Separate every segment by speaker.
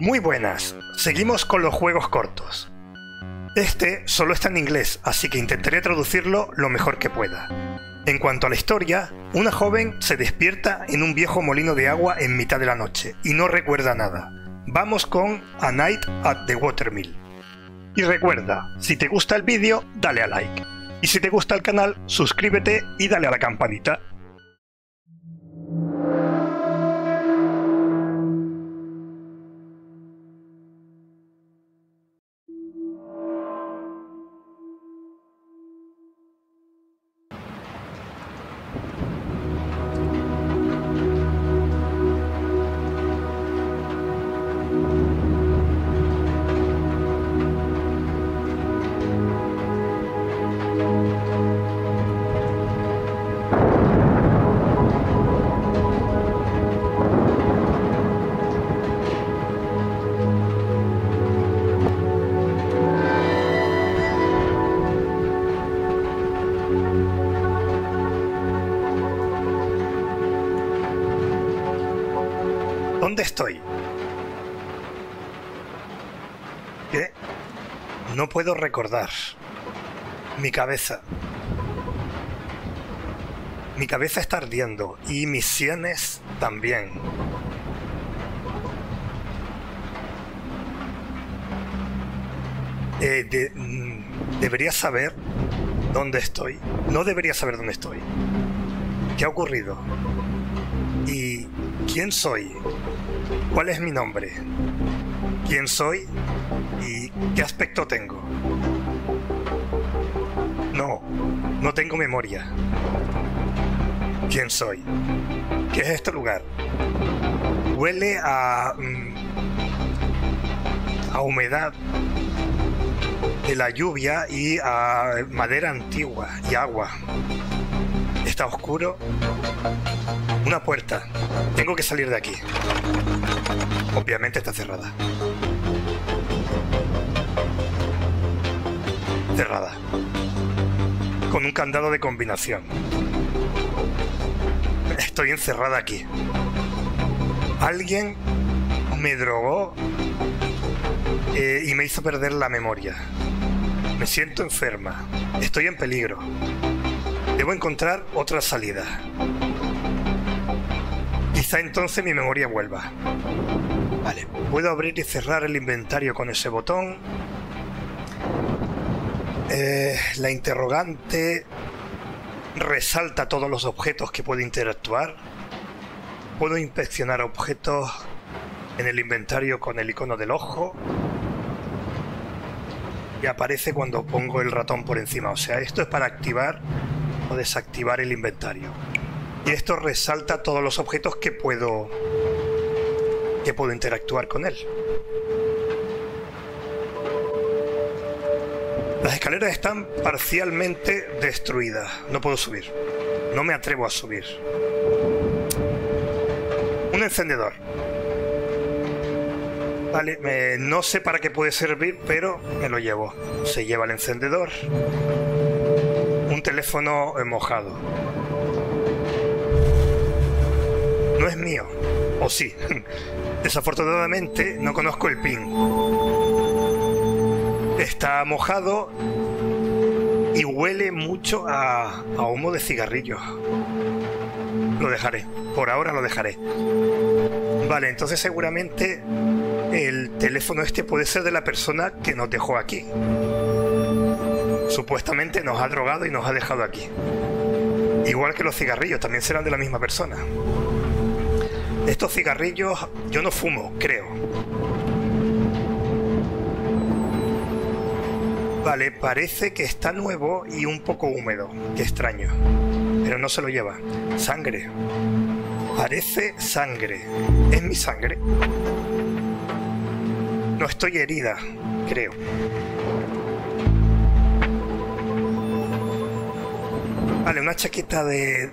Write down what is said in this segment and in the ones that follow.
Speaker 1: Muy buenas, seguimos con los juegos cortos. Este solo está en inglés, así que intentaré traducirlo lo mejor que pueda. En cuanto a la historia, una joven se despierta en un viejo molino de agua en mitad de la noche y no recuerda nada. Vamos con A Night at the Watermill. Y recuerda, si te gusta el vídeo, dale a like. Y si te gusta el canal, suscríbete y dale a la campanita. Mi cabeza. Mi cabeza está ardiendo y mis sienes también. Eh, mm, debería saber dónde estoy. No debería saber dónde estoy. ¿Qué ha ocurrido? ¿Y quién soy? ¿Cuál es mi nombre? ¿Quién soy? ¿Y qué aspecto tengo? No, tengo memoria. ¿Quién soy? ¿Qué es este lugar? Huele a... mm, a humedad de la lluvia y a madera antigua y agua. Está oscuro. Una puerta. Tengo que salir de aquí. Obviamente está cerrada. Cerrada. Con un candado de combinación. Estoy encerrada aquí. Alguien me drogó eh, y me hizo perder la memoria. Me siento enferma. Estoy en peligro. Debo encontrar otra salida. Quizá entonces mi memoria vuelva. Vale, puedo abrir y cerrar el inventario con ese botón. Eh, la interrogante resalta todos los objetos que puedo interactuar. Puedo inspeccionar objetos en el inventario con el icono del ojo. Y aparece cuando pongo el ratón por encima. O sea, esto es para activar o desactivar el inventario. Y esto resalta todos los objetos que puedo que puedo interactuar con él. Las escaleras están parcialmente destruidas. No puedo subir. No me atrevo a subir. Un encendedor. Vale, no sé para qué puede servir, pero me lo llevo. Se lleva el encendedor. Un teléfono mojado. No es mío. O sí. Desafortunadamente no conozco el PIN. Está mojado y huele mucho a, a humo de cigarrillos. Lo dejaré. Por ahora lo dejaré. Vale, entonces seguramente el teléfono este puede ser de la persona que nos dejó aquí. Supuestamente nos ha drogado y nos ha dejado aquí. Igual que los cigarrillos, también serán de la misma persona. Estos cigarrillos yo no fumo, creo. Vale, parece que está nuevo y un poco húmedo. Qué extraño. Pero no se lo lleva. Sangre. Parece sangre. ¿Es mi sangre? No estoy herida, creo. Vale, una chaqueta de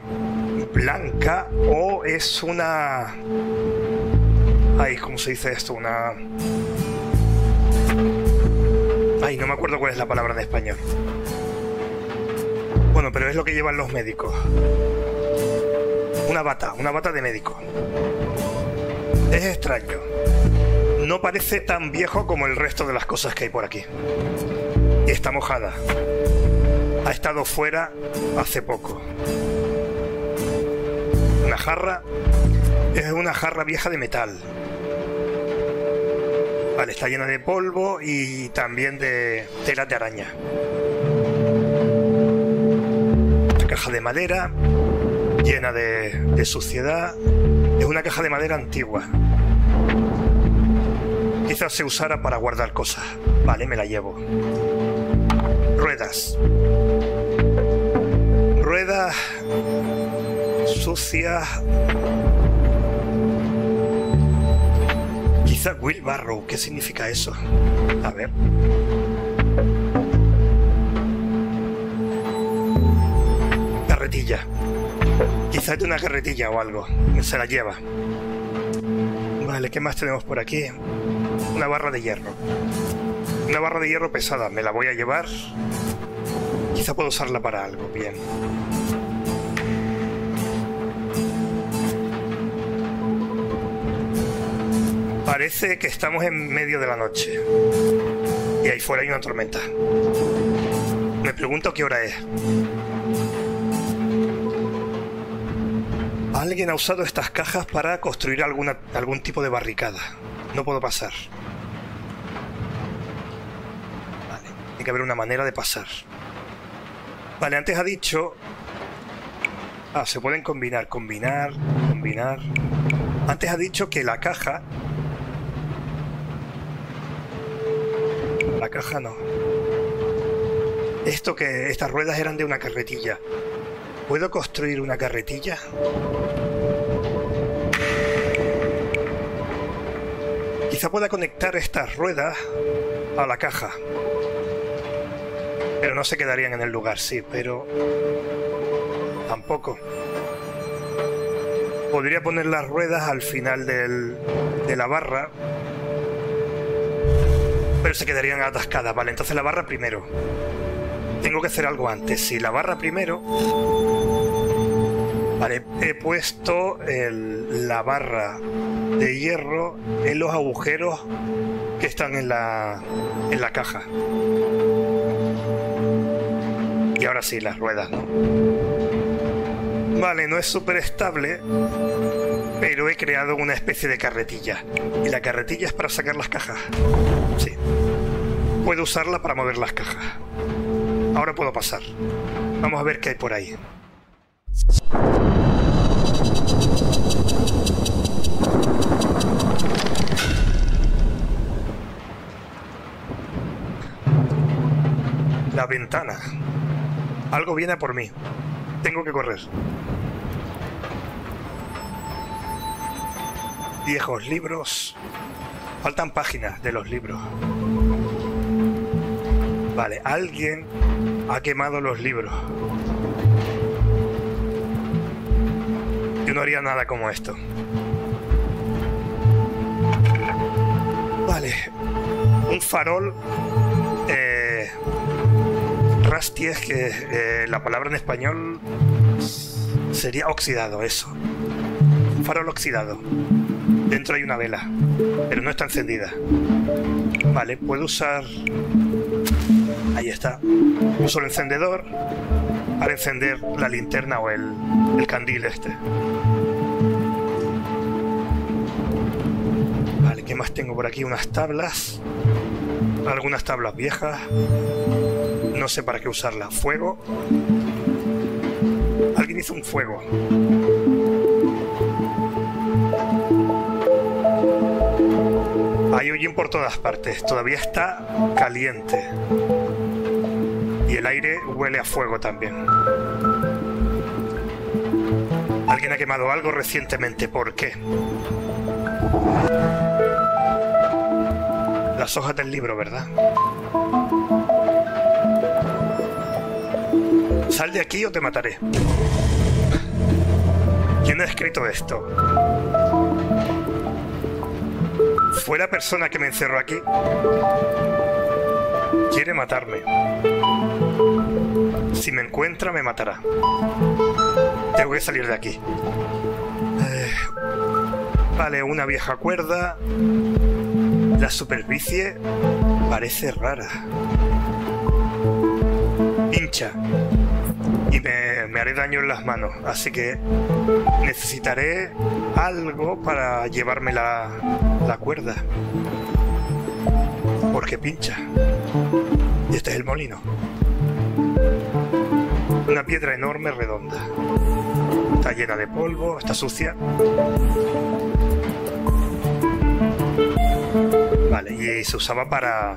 Speaker 1: blanca o es una... Ay, ¿cómo se dice esto? Una... Ay, no me acuerdo cuál es la palabra en español. Bueno, pero es lo que llevan los médicos. Una bata, una bata de médico. Es extraño. no parece tan viejo como el resto de las cosas que hay por aquí. Y está mojada. Ha estado fuera hace poco. Una jarra es una jarra vieja de metal. Vale, está llena de polvo y también de telas de araña. Una caja de madera llena de, de suciedad. Es una caja de madera antigua. Quizás se usara para guardar cosas. Vale, me la llevo. Ruedas. Ruedas sucias. Quizá Barrow. ¿qué significa eso? A ver. Carretilla. Quizás de una carretilla o algo. Se la lleva. Vale, ¿qué más tenemos por aquí? Una barra de hierro. Una barra de hierro pesada. Me la voy a llevar. Quizá puedo usarla para algo. Bien. Parece que estamos en medio de la noche. Y ahí fuera hay una tormenta. Me pregunto qué hora es. Alguien ha usado estas cajas para construir alguna, algún tipo de barricada. No puedo pasar. Vale, tiene que haber una manera de pasar. Vale, antes ha dicho... Ah, se pueden combinar, combinar, combinar. Antes ha dicho que la caja... La caja no. Esto que... Estas ruedas eran de una carretilla. ¿Puedo construir una carretilla? Quizá pueda conectar estas ruedas a la caja. Pero no se quedarían en el lugar, sí, pero... Tampoco. Podría poner las ruedas al final de la barra. Se quedarían atascadas. Vale, entonces la barra primero. Tengo que hacer algo antes. Si la barra primero Vale, he puesto la barra de hierro en los agujeros que están en la, en la caja. Y ahora sí, las ruedas. Vale, no es súper estable, pero he creado una especie de carretilla. ¿Y la carretilla es para sacar las cajas? Sí. Puedo usarla para mover las cajas. Ahora puedo pasar. Vamos a ver qué hay por ahí. La ventana. Algo viene por mí. Tengo que correr. Viejos libros. Faltan páginas de los libros. Vale, alguien ha quemado los libros. Yo no haría nada como esto. Vale. Un farol. Eh, Rusty es que eh, la palabra en español sería oxidado, eso. Un farol oxidado. Dentro hay una vela, pero no está encendida. Vale, puedo usar... Ahí está. Uso el encendedor para encender la linterna o el, candil este. Vale, ¿qué más tengo por aquí? Unas tablas. Algunas tablas viejas. No sé para qué usarla. Fuego. Alguien hizo un fuego. Hay hollín por todas partes. Todavía está caliente el aire huele a fuego también. Alguien ha quemado algo recientemente. ¿Por qué? Las hojas del libro, ¿verdad? Sal de aquí o te mataré. ¿Quién ha escrito esto? ¿Fue la persona que me encerró aquí? Quiere matarme. Si me encuentra, me matará. Tengo que salir de aquí. Eh, vale, una vieja cuerda. La superficie parece rara. Hincha. Y me, haré daño en las manos. Así que necesitaré algo para llevarme la, la cuerda. Porque pincha. Y este es el molino. Una piedra enorme redonda. Está llena de polvo, está sucia. Vale, y se usaba para...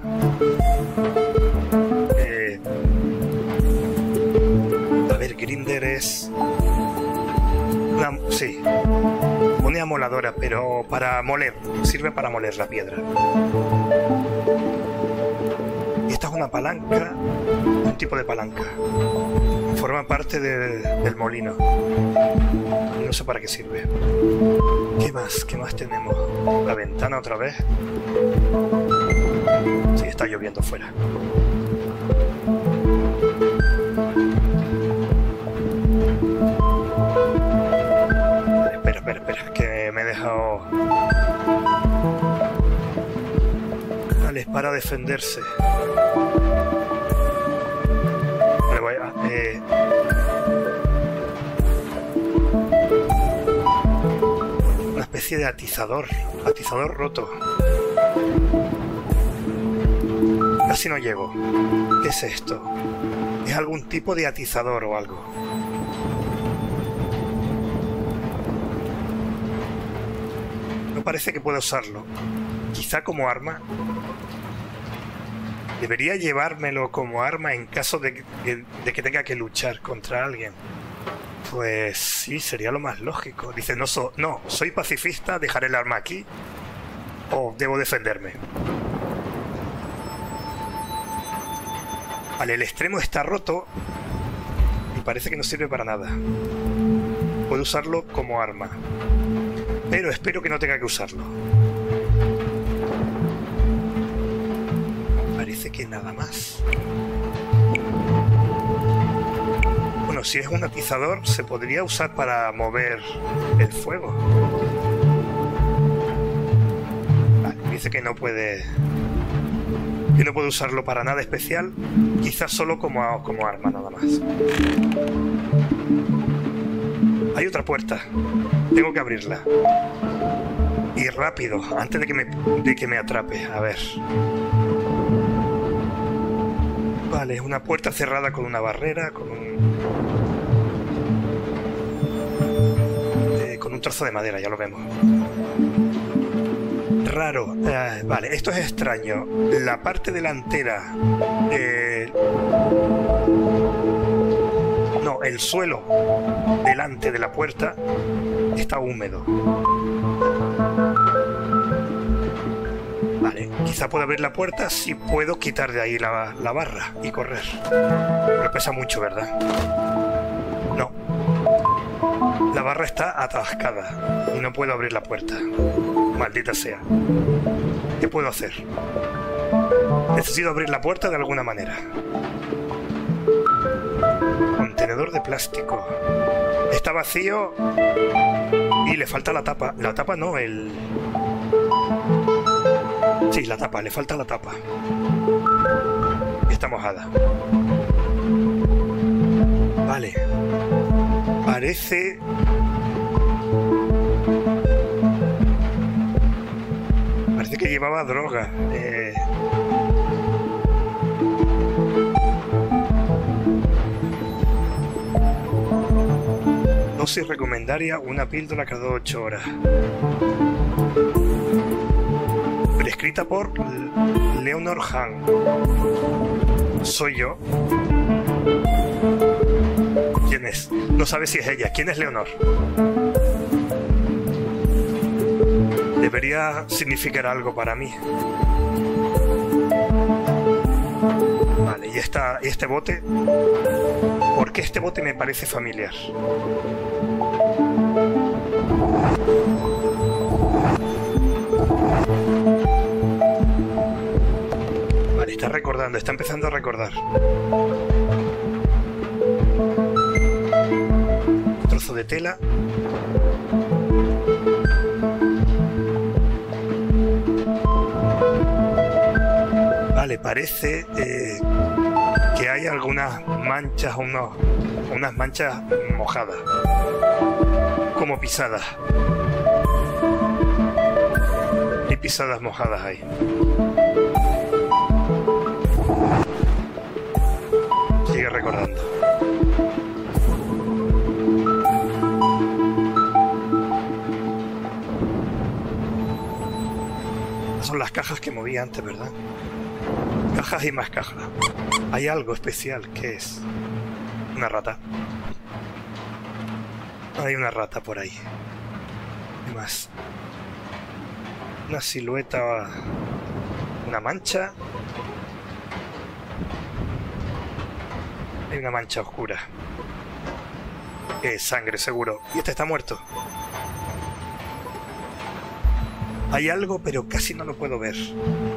Speaker 1: Eh, a ver, Grinder es... Una, sí, una moladora, pero para moler, sirve para moler la piedra. Esta es una palanca, un tipo de palanca. Forma parte del molino. No sé para qué sirve. ¿Qué más? ¿Qué más tenemos? La ventana otra vez. Sí, está lloviendo fuera. espera, espera, espera, que me he dejado... Vale, para defenderse. Una especie de atizador, atizador roto. Casi no llego. ¿Qué es esto? ¿Es algún tipo de atizador o algo? No parece que pueda usarlo. Quizá como arma. Debería llevármelo como arma en caso de que, tenga que luchar contra alguien. Pues sí, sería lo más lógico. Dice, no, no, soy pacifista, dejaré el arma aquí. O debo defenderme. Vale, el extremo está roto y parece que no sirve para nada. Puedo usarlo como arma. Pero espero que no tenga que usarlo. Parece que nada más. Bueno, si es un atizador, se podría usar para mover el fuego. dice que no puede... Que no puede usarlo para nada especial, quizás solo como, como arma nada más. Hay otra puerta. Tengo que abrirla. Y rápido, antes de que me, de que me atrape. A ver. Vale, es una puerta cerrada con una barrera, con un... Eh, con un trozo de madera, ya lo vemos. Raro. Eh, vale, esto es extraño. La parte delantera... Eh, no, el suelo delante de la puerta está húmedo. Quizá pueda abrir la puerta si puedo quitar de ahí la, barra y correr. Pero pesa mucho, ¿verdad? No. La barra está atascada y no puedo abrir la puerta. Maldita sea. ¿Qué puedo hacer? Necesito abrir la puerta de alguna manera. Contenedor de plástico. Está vacío y le falta la tapa. La tapa no, el... La tapa, le falta la tapa. Está mojada. Vale. Parece... Parece que llevaba droga. Eh... Dosis recomendaria una píldora cada 8 horas escrita por Leonor Hahn. Soy yo. ¿Quién es? No sabe si es ella. ¿Quién es Leonor? Debería significar algo para mí. Vale, y, esta, y este bote. ¿Por qué este bote me parece familiar? Está recordando, está empezando a recordar. Trozo de tela. Vale, parece eh, que hay algunas manchas, unos, unas manchas mojadas, como pisadas. Hay pisadas mojadas ahí. Son las cajas que moví antes, ¿verdad? Cajas y más cajas. Hay algo especial que es una rata. Hay una rata por ahí. ¿Qué más? Una silueta. Una mancha. Hay una mancha oscura. Es sangre, seguro. Y este está muerto. Hay algo, pero casi no lo puedo ver.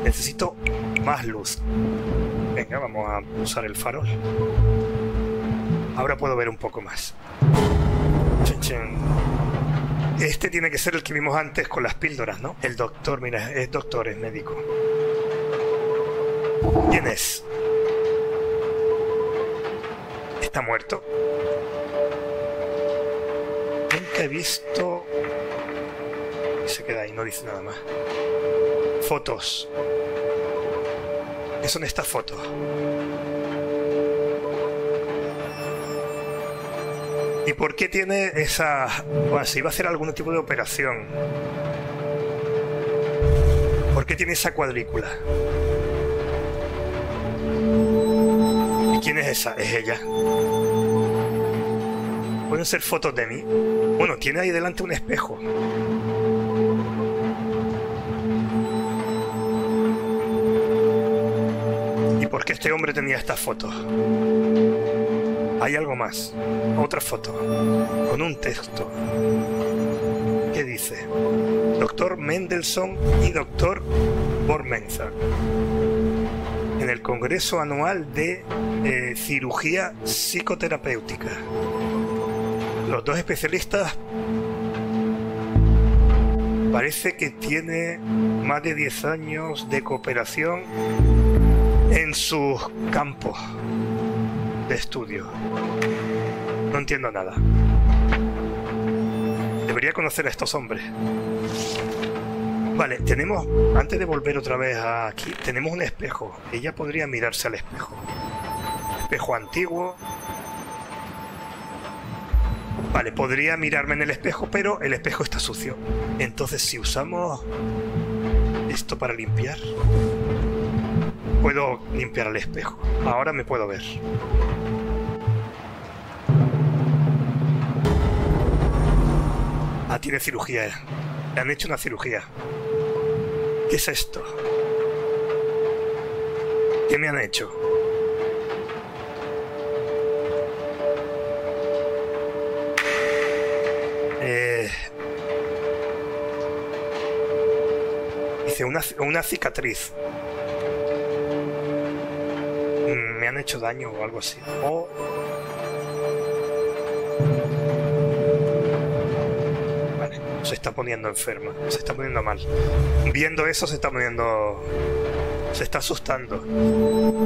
Speaker 1: Necesito más luz. Venga, vamos a usar el farol. Ahora puedo ver un poco más. Este tiene que ser el que vimos antes con las píldoras, ¿no? El doctor, mira, es doctor, es médico. ¿Quién es? ¿Está muerto? Nunca he visto se queda ahí, no dice nada más. Fotos. ¿Qué son estas fotos? ¿Y por qué tiene esa... Bueno, si iba a hacer algún tipo de operación. ¿Por qué tiene esa cuadrícula? ¿Y quién es esa? Es ella. ¿Pueden ser fotos de mí? Bueno, tiene ahí delante un espejo. Este hombre tenía estas fotos. Hay algo más. Otra foto. Con un texto. ¿Qué dice? Doctor Mendelssohn y Doctor Bormenza. En el Congreso Anual de eh, Cirugía Psicoterapéutica. Los dos especialistas parece que tiene más de 10 años de cooperación en sus campos de estudio. No entiendo nada. Debería conocer a estos hombres. Vale, tenemos, antes de volver otra vez aquí, tenemos un espejo. Ella podría mirarse al espejo. Espejo antiguo. Vale, podría mirarme en el espejo, pero el espejo está sucio. Entonces, si usamos esto para limpiar, puedo limpiar el espejo. Ahora me puedo ver. Ah, tiene cirugía. Le han hecho una cirugía. ¿Qué es esto? ¿Qué me han hecho? Eh... Dice una, una cicatriz. Hecho daño o algo así. O... Se está poniendo enferma, se está poniendo mal. Viendo eso se está poniendo... Se está asustando.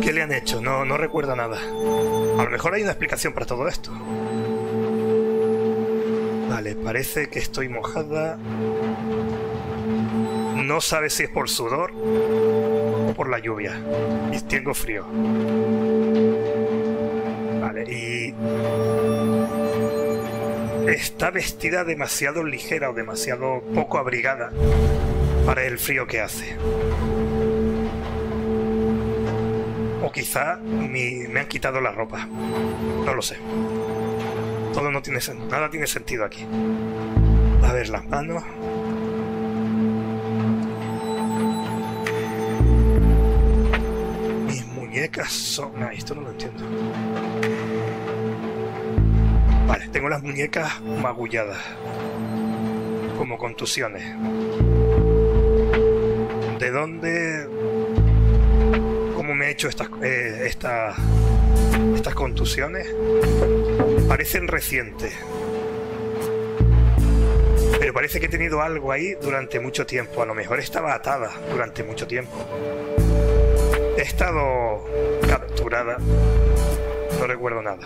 Speaker 1: ¿Qué le han hecho? No, no recuerda nada. A lo mejor hay una explicación para todo esto. Vale, parece que estoy mojada. No sabe si es por sudor por la lluvia. Y tengo frío. Vale, y... Está vestida demasiado ligera o demasiado poco abrigada para el frío que hace. O quizá me han quitado la ropa. No lo sé. Todo no tiene nada tiene sentido aquí. A ver las manos. Muñecas son... Ah, esto no lo entiendo. Vale, tengo las muñecas magulladas. Como contusiones. ¿De dónde... ¿Cómo me he hecho estas, eh, estas, estas contusiones? Parecen recientes. Pero parece que he tenido algo ahí durante mucho tiempo. A lo mejor estaba atada durante mucho tiempo. He estado capturada. No recuerdo nada.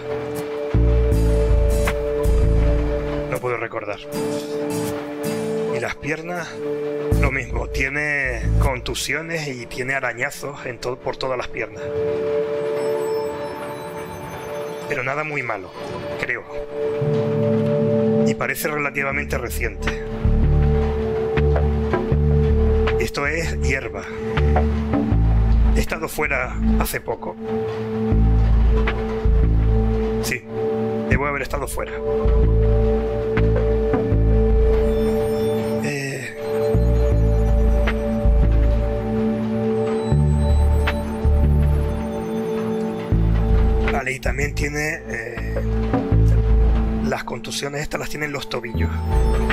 Speaker 1: No puedo recordar. Y las piernas, lo mismo. Tiene contusiones y tiene arañazos en todo, por todas las piernas. Pero nada muy malo, creo. Y parece relativamente reciente. Esto es hierba. He estado fuera hace poco. Sí, debo haber estado fuera. Eh, Vale, y también tiene... eh, las contusiones estas las tienen los tobillos.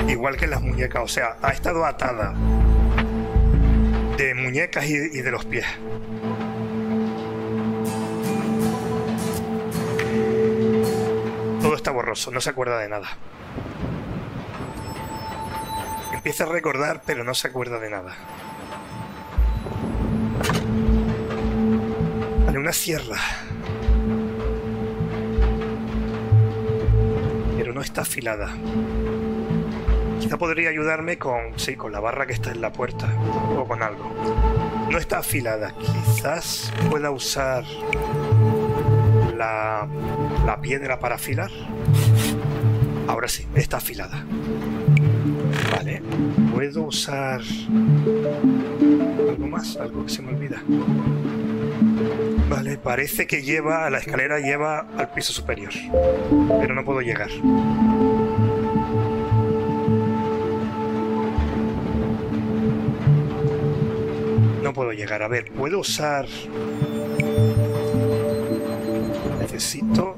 Speaker 1: Igual que las muñecas. O sea, ha estado atada de muñecas y de los pies. No se acuerda de nada. Empieza a recordar, pero no se acuerda de nada. Vale, una sierra. Pero no está afilada. Quizá podría ayudarme con, sí, con la barra que está en la puerta o con algo. No está afilada. Quizás pueda usar la piedra para afilar. Ahora sí, está afilada. Vale. Puedo usar algo más, algo que se me olvida. Vale, parece que lleva, la escalera lleva al piso superior. Pero no puedo llegar. No puedo llegar. A ver, puedo usar... Necesito...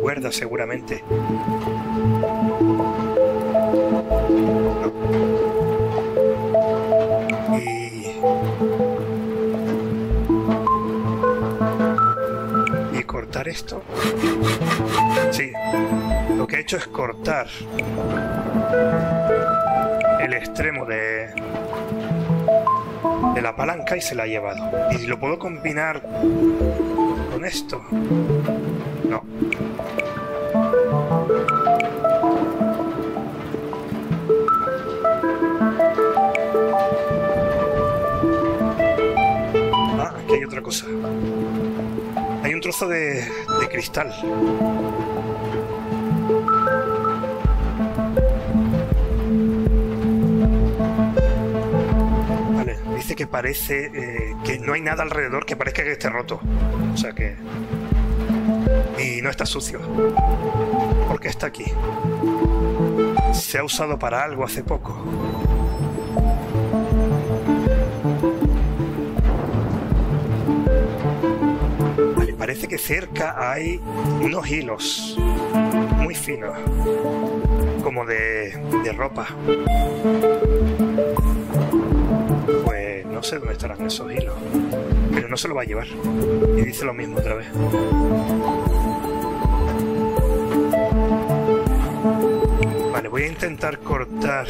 Speaker 1: cuerda seguramente. Y... Y cortar esto. Sí. Lo que he hecho es cortar el extremo de, de la palanca y se la ha llevado. ¿Y lo puedo combinar con esto? No. Hay un trozo de, de cristal. Vale, dice que parece eh, que no hay nada alrededor que parezca que esté roto. O sea que... Y no está sucio. Porque está aquí. Se ha usado para algo hace poco. Parece que cerca hay unos hilos muy finos. Como de, de ropa. Pues no sé dónde estarán esos hilos. Pero no se lo va a llevar. Y dice lo mismo otra vez. Vale, voy a intentar cortar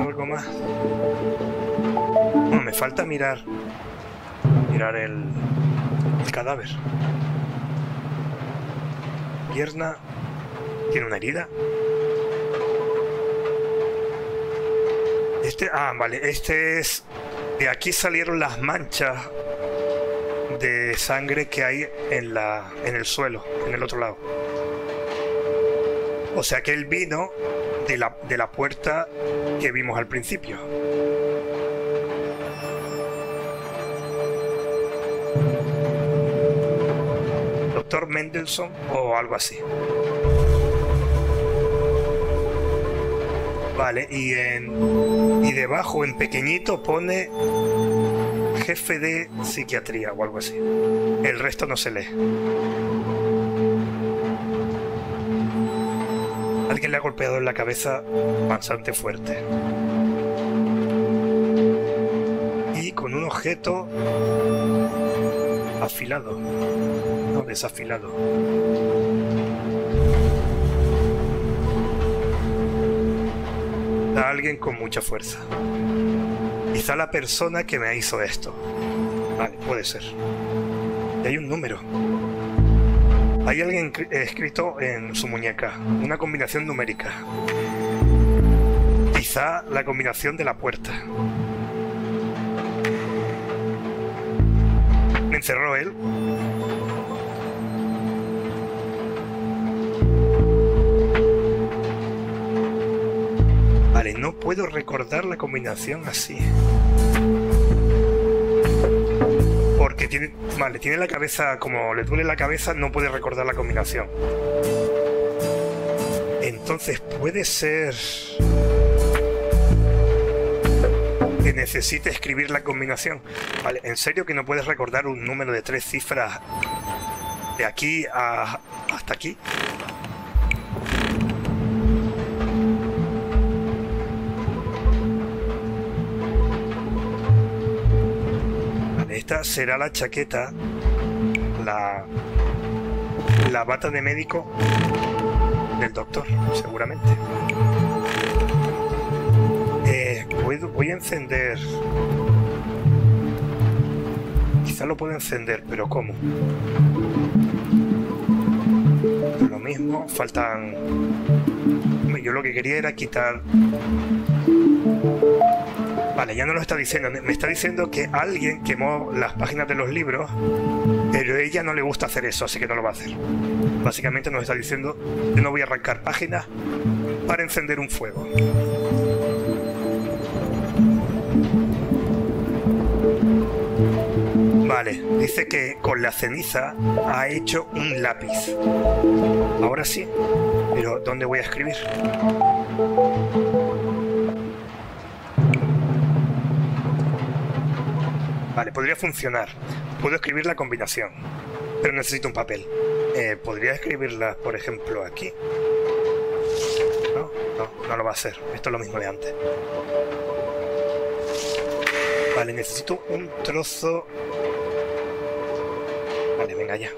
Speaker 1: algo más. Me falta mirar. Mirar el cadáver. Pierna. ¿Tiene una herida? Este, ah, vale, este es. De aquí salieron las manchas de sangre que hay en la. en el suelo, en el otro lado. O sea que él vino de la, de la puerta que vimos al principio. Mendelssohn o algo así. Vale, y en. Y debajo, en pequeñito, pone jefe de psiquiatría o algo así. El resto no se lee. Alguien le ha golpeado en la cabeza bastante fuerte. Y con un objeto afilado. Desafilado. A alguien con mucha fuerza. Quizá la persona que me hizo esto. Vale, puede ser. Y hay un número. Hay alguien escrito en su muñeca. Una combinación numérica. Quizá la combinación de la puerta. Me encerró él. Puedo recordar la combinación así. Porque tiene, vale, tiene la cabeza, como le duele la cabeza, no puede recordar la combinación. Entonces puede ser que necesite escribir la combinación. Vale, en serio que no puedes recordar un número de tres cifras de aquí a hasta aquí. Esta será la chaqueta, la, la bata de médico del doctor, seguramente. Eh, voy, a encender... Quizá lo puedo encender, pero ¿cómo? lo mismo, faltan... Yo lo que quería era quitar Vale, ya no lo está diciendo. Me está diciendo que alguien quemó las páginas de los libros, pero ella no le gusta hacer eso, así que no lo va a hacer. Básicamente nos está diciendo que no voy a arrancar páginas para encender un fuego. Vale, dice que con la ceniza ha hecho un lápiz. Ahora sí, pero ¿dónde voy a escribir? Vale, podría funcionar. Puedo escribir la combinación, pero necesito un papel. Eh, ¿Podría escribirla, por ejemplo, aquí? No, no, no lo va a hacer. Esto es lo mismo de antes. Vale, necesito un trozo... Vale, venga ya.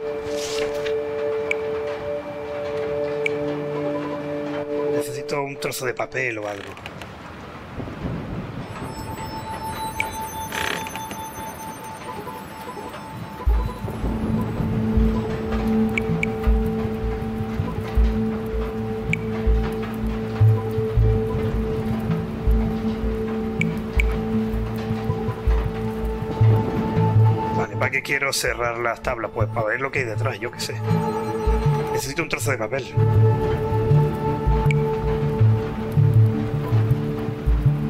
Speaker 1: Necesito un trozo de papel o algo. Quiero cerrar las tablas? Pues para ver lo que hay detrás, yo qué sé. Necesito un trozo de papel.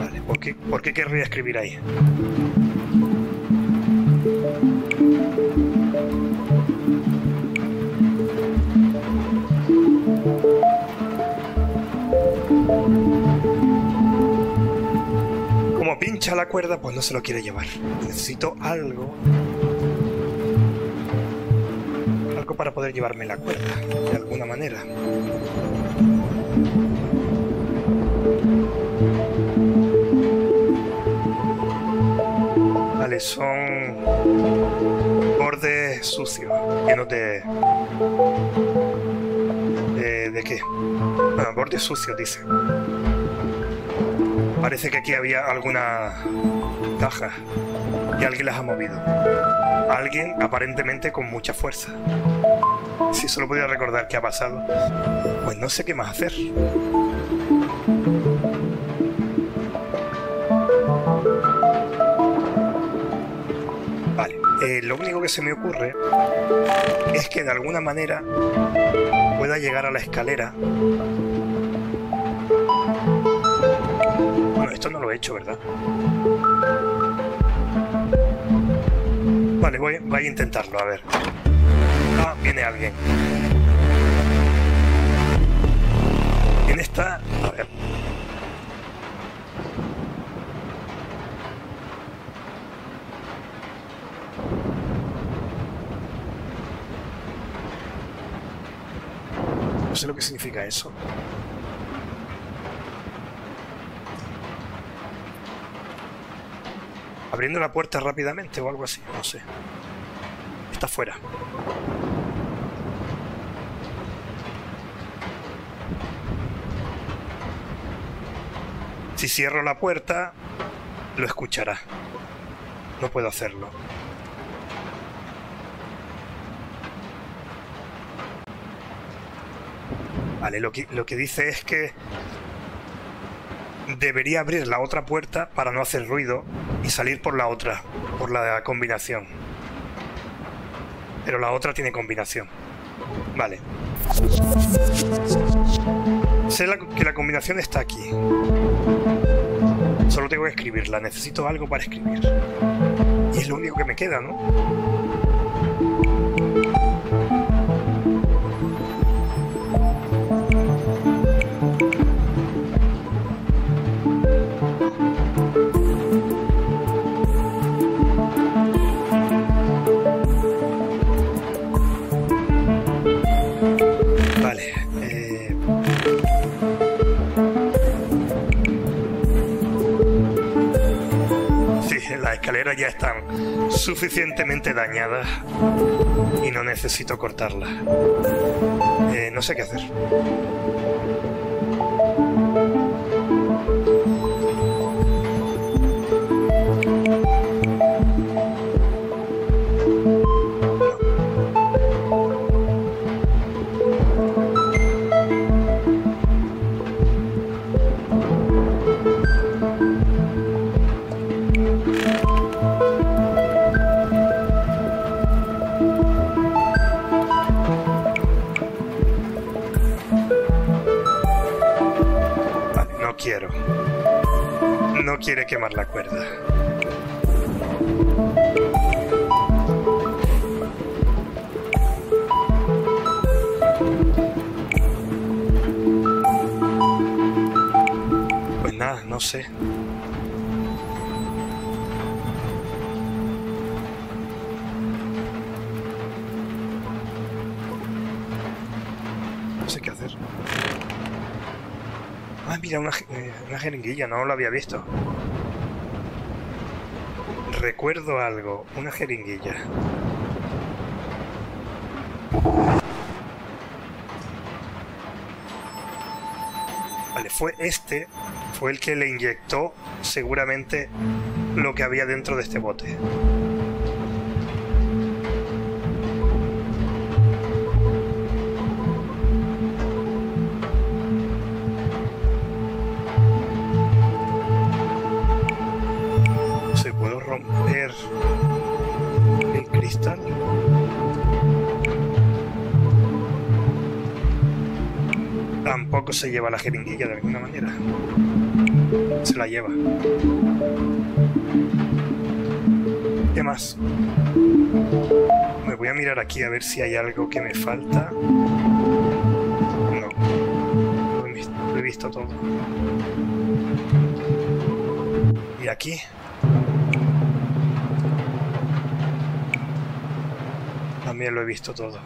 Speaker 1: Vale, ¿por qué, ¿por qué querría escribir ahí? Como pincha la cuerda, pues no se lo quiere llevar. Necesito algo poder llevarme la cuerda, de alguna manera. Vale, son bordes sucios, llenos de... ¿De, de qué? Bueno, bordes sucios, dice. Parece que aquí había alguna caja y alguien las ha movido. Alguien aparentemente con mucha fuerza. Si solo podía recordar qué ha pasado, pues no sé qué más hacer. Vale, eh, lo único que se me ocurre es que de alguna manera pueda llegar a la escalera. Bueno, esto no lo he hecho, ¿verdad? Vale, voy, voy a intentarlo, a ver. Viene alguien. ¿Quién está? A ver. No sé lo que significa eso. Abriendo la puerta rápidamente o algo así, no sé. Está fuera. Si cierro la puerta, lo escuchará. No puedo hacerlo. Vale, lo que, lo que dice es que debería abrir la otra puerta para no hacer ruido y salir por la otra, por la combinación. Pero la otra tiene combinación. Vale. Sé que la combinación está aquí. Solo tengo que escribirla. Necesito algo para escribir. Y es lo único que me queda, ¿no? Ya están suficientemente dañadas y no necesito cortarlas. Eh, no sé qué hacer. No sé qué hacer. Ah, mira, una, eh, una jeringuilla, no lo había visto. Recuerdo algo, una jeringuilla. Vale, fue este, fue el que le inyectó seguramente lo que había dentro de este bote. Se lleva la jeringuilla de alguna manera. Se la lleva. ¿Qué más? Me voy a mirar aquí a ver si hay algo que me falta. No. Lo he visto todo. ¿Y aquí? También lo he visto todo.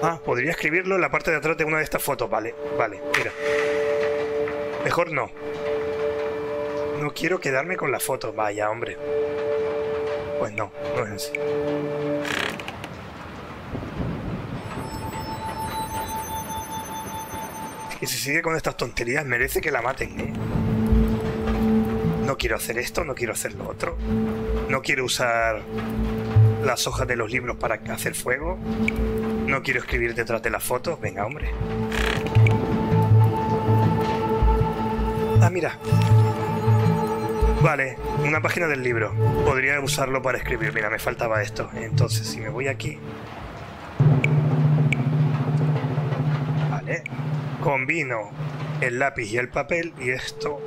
Speaker 1: Ah, podría escribirlo en la parte de atrás de una de estas fotos. Vale, vale, mira. Mejor no. No quiero quedarme con la foto. Vaya, hombre. Pues no, no es así. Que si sigue con estas tonterías merece que la maten, ¿eh? No quiero hacer esto, no quiero hacer lo otro. No quiero usar las hojas de los libros para hacer fuego. No quiero escribir detrás de las fotos. Venga, hombre. Ah, mira. Vale, una página del libro. Podría usarlo para escribir. Mira, me faltaba esto. Entonces, si me voy aquí... Vale. Combino el lápiz y el papel y esto...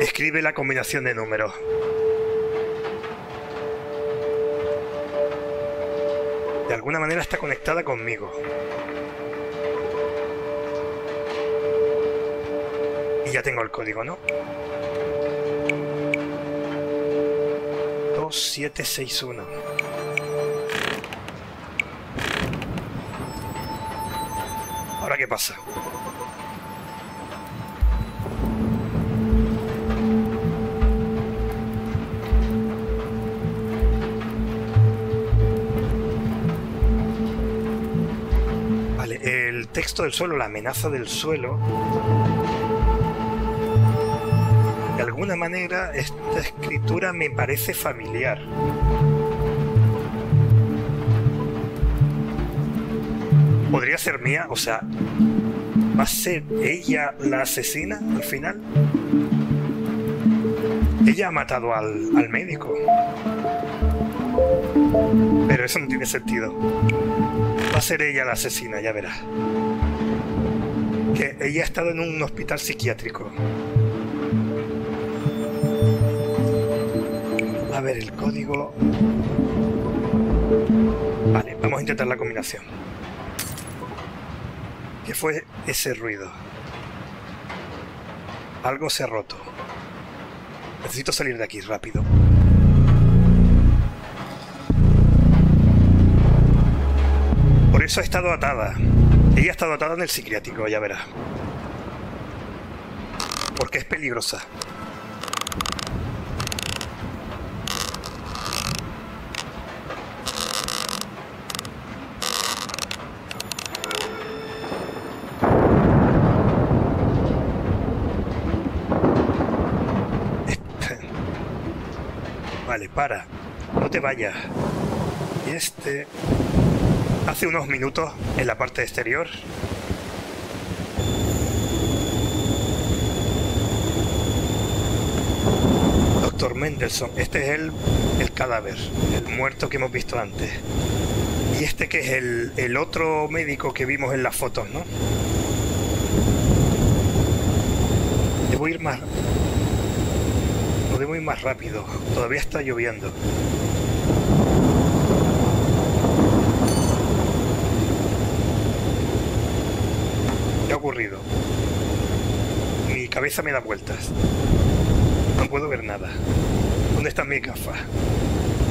Speaker 1: Escribe la combinación de números. De alguna manera está conectada conmigo. Y ya tengo el código, ¿no? 2761. ¿Ahora qué pasa? Texto del suelo, la amenaza del suelo. De alguna manera esta escritura me parece familiar. Podría ser mía, o sea, ¿va a ser ella la asesina al final? Ella ha matado al, al médico. Pero eso no tiene sentido. Va a ser ella la asesina, ya verás. Que ella ha estado en un hospital psiquiátrico. A ver, el código... Vale, vamos a intentar la combinación. ¿Qué fue ese ruido? Algo se ha roto. Necesito salir de aquí rápido. Eso ha estado atada. Ella ha estado atada en el psiquiátrico, ya verás. Porque es peligrosa. Vale, para. No te vayas. Y este... Hace unos minutos, en la parte exterior, Doctor Mendelssohn, este es el, el cadáver, el muerto que hemos visto antes. Y este que es el, el otro médico que vimos en las fotos, ¿no? Debo ir más... No debo ir más rápido. Todavía está lloviendo. ¿Qué ha ocurrido? Mi cabeza me da vueltas. No puedo ver nada. ¿Dónde están mis gafas?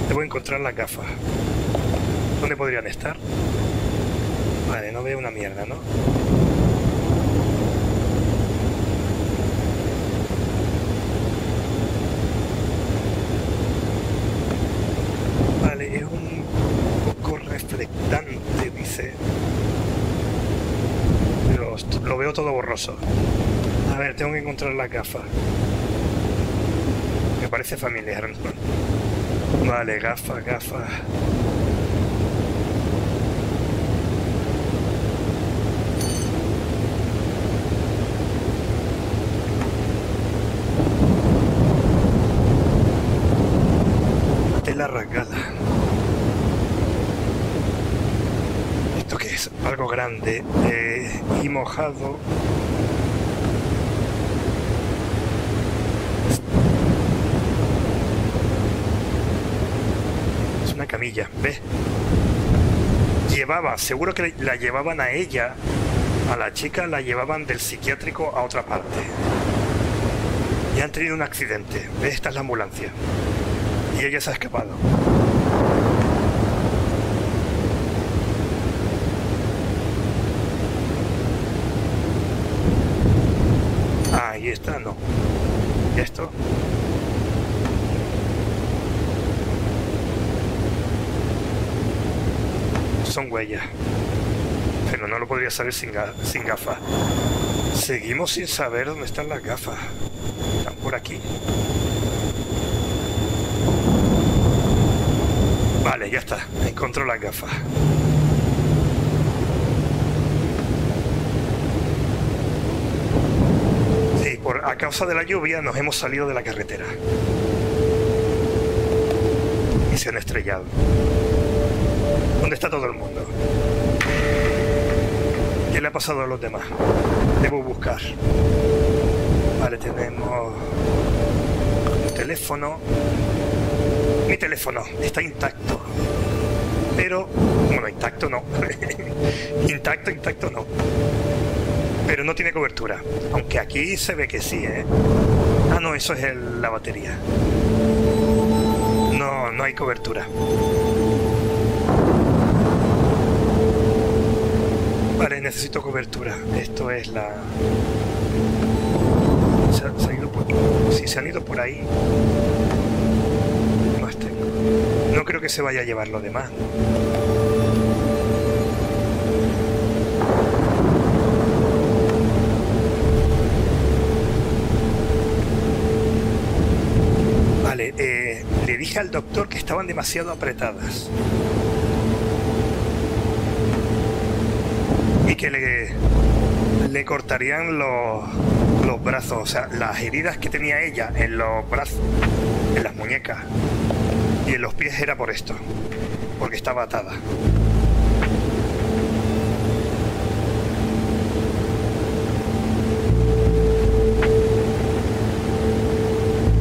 Speaker 1: Debo encontrar las gafas. ¿Dónde podrían estar? Vale, no veo una mierda, ¿no? Vale, es un poco reflectante, dice. Pero lo veo todo borroso. Ver, tengo que encontrar la gafa. Me parece familiar. Vale, gafa, gafa. Tela rasgada. ¿Esto qué es? Algo grande eh, y mojado. Llevaba, seguro que la llevaban a ella, a la chica la llevaban del psiquiátrico a otra parte. Y han tenido un accidente. Esta es la ambulancia. Y ella se ha escapado. Ah, Ahí está, no. ¿Y esto? Son huellas. Pero no lo podría saber sin, ga sin gafas. Seguimos sin saber dónde están las gafas. Están por aquí. Vale, ya está. Encontró las gafas. Sí, por, a causa de la lluvia nos hemos salido de la carretera. Y se han estrellado. ¿Dónde está todo el mundo? ¿Qué le ha pasado a los demás? Debo buscar. Vale, tenemos un teléfono. Mi teléfono está intacto. Pero, bueno, intacto no. intacto, intacto no. Pero no tiene cobertura. Aunque aquí se ve que sí, ¿eh? Ah, no, eso es el, la batería. No, no hay cobertura. necesito cobertura. Esto es la... Se han, se por... Si se han ido por ahí... Más tengo. No creo que se vaya a llevar lo demás. Vale, eh, le dije al doctor que estaban demasiado apretadas. Que le, le cortarían los, los brazos, o sea, las heridas que tenía ella en los brazos, en las muñecas y en los pies era por esto, porque estaba atada.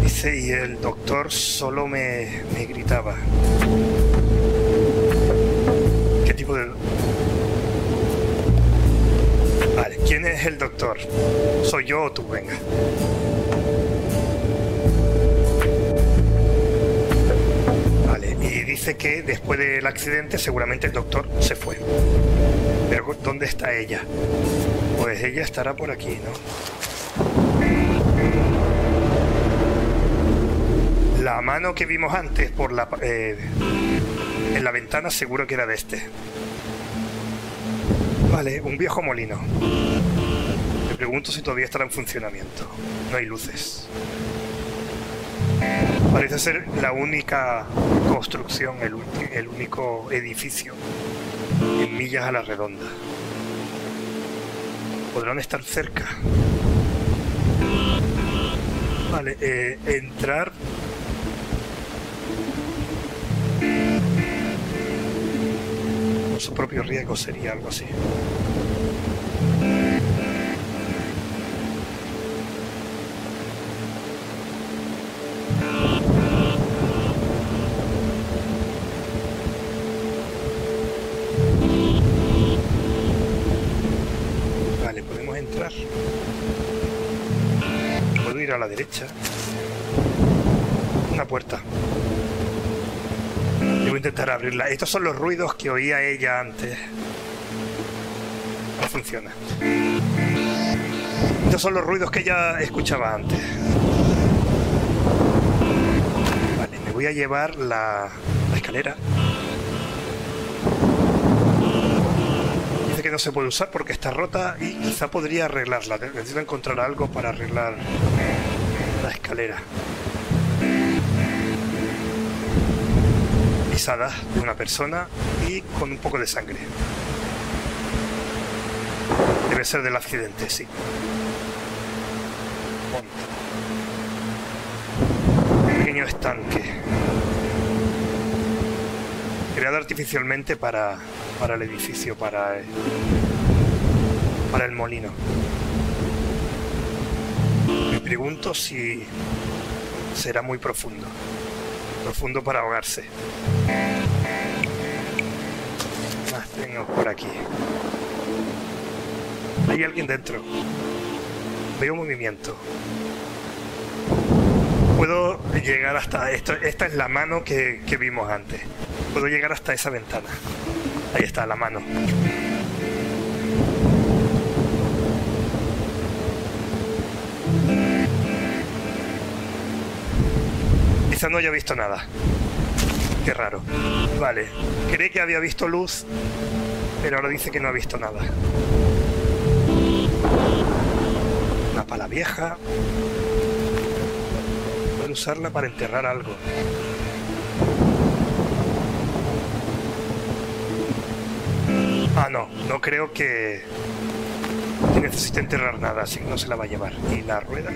Speaker 1: Dice, y el doctor solo me, me gritaba. ¿Quién es el doctor? ¿Soy yo o tú? Venga. Vale, y dice que después del accidente seguramente el doctor se fue. Pero ¿dónde está ella? Pues ella estará por aquí, ¿no? La mano que vimos antes por la, eh, en la ventana seguro que era de este. Vale, un viejo molino. Pregunto si todavía estará en funcionamiento. No hay luces. Parece ser la única construcción, el, el único edificio en millas a la redonda. ¿Podrán estar cerca? Vale, eh, entrar su propio riesgo sería algo así. Derecha. Una puerta. Debo intentar abrirla. Estos son los ruidos que oía ella antes. No funciona. Estos son los ruidos que ella escuchaba antes. Vale, me voy a llevar la, la escalera. Dice que no se puede usar porque está rota y quizá podría arreglarla. Necesito encontrar algo para arreglar la escalera. Pisada de una persona y con un poco de sangre. Debe ser del accidente, sí. Pequeño estanque. Creado artificialmente para, para el edificio, para, para el molino. Pregunto si será muy profundo. Profundo para ahogarse. Más tengo por aquí. Hay alguien dentro. Veo movimiento. Puedo llegar hasta esto. Esta es la mano que vimos antes. Puedo llegar hasta esa ventana. Ahí está la mano. Quizá no haya visto nada. Qué raro. Vale. Cree que había visto luz, pero ahora dice que no ha visto nada. Una pala vieja. Puedo usarla para enterrar algo. Ah, no. No creo que, que necesite enterrar nada, así que no se la va a llevar. ¿Y la rueda?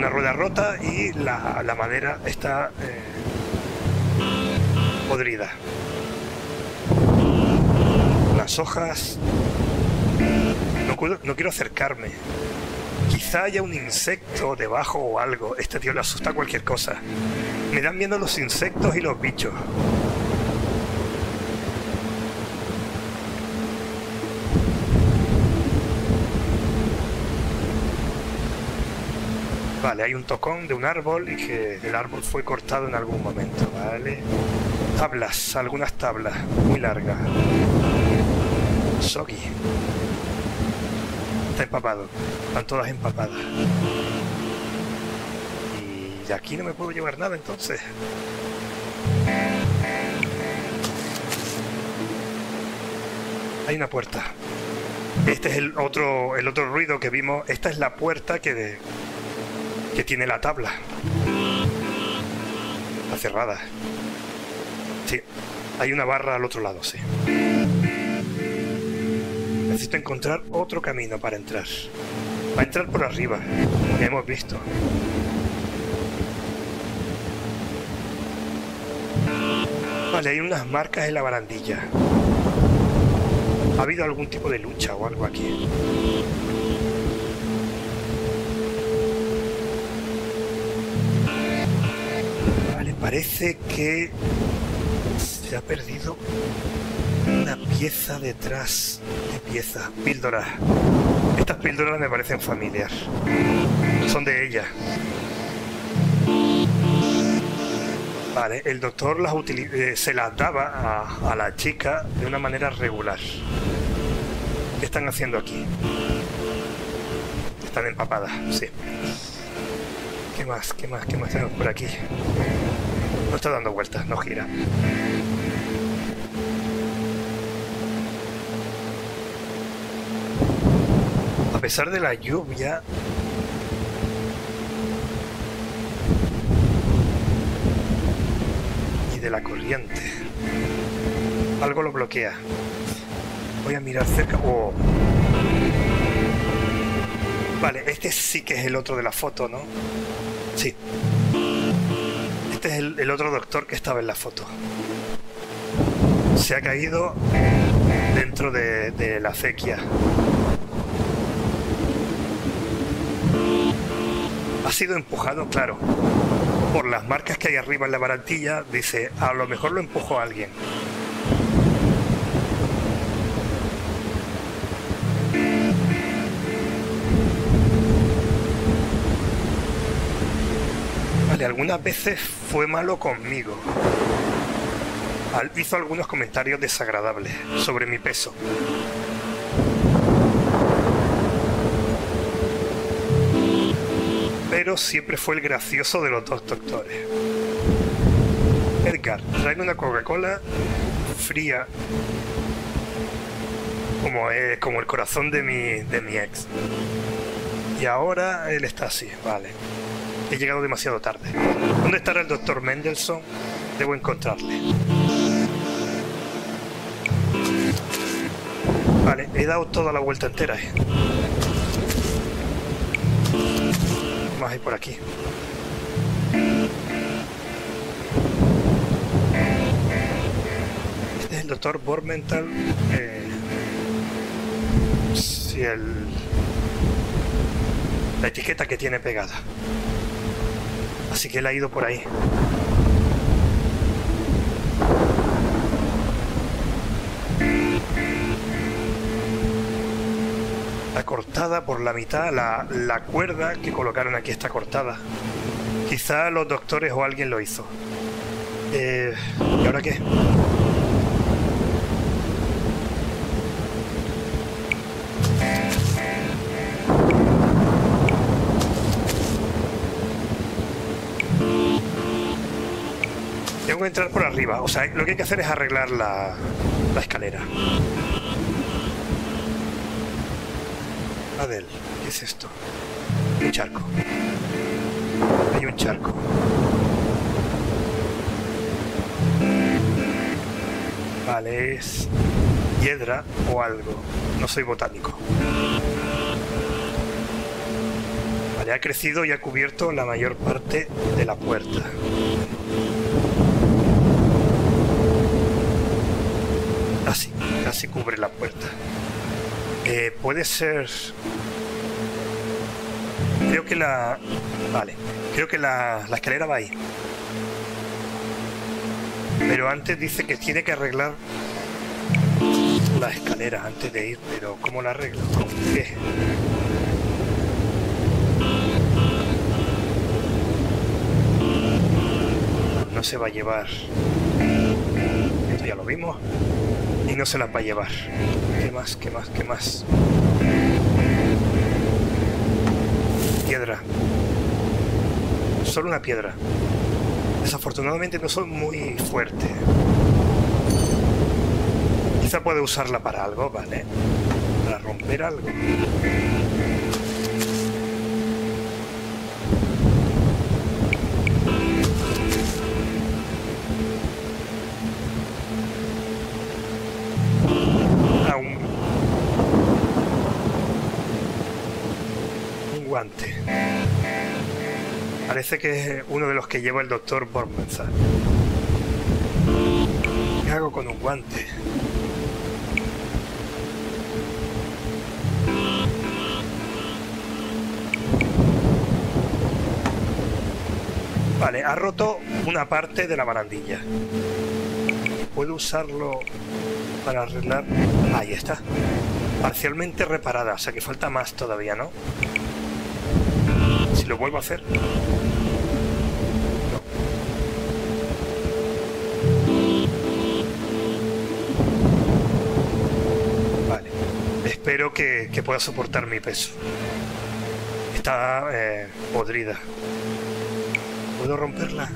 Speaker 1: Una rueda rota y la, la madera está eh, podrida. Las hojas... No, no quiero acercarme. Quizá haya un insecto debajo o algo. Este tío le asusta cualquier cosa. Me dan miedo los insectos y los bichos. Vale, hay un tocón de un árbol y que el árbol fue cortado en algún momento, ¿vale? Tablas, algunas tablas, muy largas. Soggy. Está empapado, están todas empapadas. Y de aquí no me puedo llevar nada entonces. Hay una puerta. Este es el otro, el otro ruido que vimos. Esta es la puerta que, que tiene la tabla. Está cerrada. Sí, hay una barra al otro lado, sí. Necesito encontrar otro camino para entrar. Va a entrar por arriba, hemos visto. Vale, hay unas marcas en la barandilla. ¿Ha habido algún tipo de lucha o algo aquí? Parece que se ha perdido una pieza detrás de pieza. Píldora. Estas píldoras me parecen familiar. Son de ella. Vale, el doctor las eh, se las daba a, la chica de una manera regular. ¿Qué están haciendo aquí? Están empapadas, sí. ¿Qué más? ¿Qué más? ¿Qué más tenemos por aquí? No está dando vueltas, no gira. A pesar de la lluvia, de la corriente. Algo lo bloquea. Voy a mirar cerca. Oh. Vale, este sí que es el otro de la foto, ¿no? Sí. Este es el, otro doctor que estaba en la foto. Se ha caído dentro de, la acequia. Ha sido empujado, claro por las marcas que hay arriba en la barandilla, dice, a lo mejor lo empujó alguien. Algunas veces fue malo conmigo. Hizo algunos comentarios desagradables sobre mi peso. pero siempre fue el gracioso de los dos doctores. Edgar, tráeme una Coca-Cola fría como, es, como el corazón de mi, de mi ex. Y ahora él está así, vale. He llegado demasiado tarde. ¿Dónde estará el doctor Mendelssohn? Debo encontrarle. Vale, he dado toda la vuelta entera. ¿eh? más hay por aquí? Este es el doctor Bormental. Eh, si el, la etiqueta que tiene pegada. Así que él ha ido por ahí. cortada por la mitad, la, la cuerda que colocaron aquí está cortada. Quizá los doctores o alguien lo hizo. Eh, ¿Y ahora qué? Que entrar por arriba. O sea, lo que hay que hacer es arreglar la, la escalera. Adel, ¿qué es esto? Un charco. Hay un charco. Vale, es piedra o algo. No soy botánico. Vale, ha crecido y ha cubierto la mayor parte de la puerta. Casi cubre la puerta. Eh, puede ser... Creo que la... Vale. Creo que la, la escalera va ahí. Pero antes dice que tiene que arreglar la escalera antes de ir. Pero ¿cómo la arreglo? No se va a llevar. Esto ya lo vimos y no se las va a llevar. ¿Qué más? ¿Qué más? ¿Qué más? Piedra. Solo una piedra. Desafortunadamente no soy muy fuerte. Quizá puede usarla para algo, ¿vale? para romper algo. Que es uno de los que lleva el doctor Bormenza. ¿Qué hago con un guante? Vale, ha roto una parte de la barandilla. ¿Puedo usarlo para arreglar? Ahí está. Parcialmente reparada, o sea que falta más todavía, ¿no? Si lo vuelvo a hacer. Vale. Espero que, pueda soportar mi peso. Está eh, podrida. ¿Puedo romperla?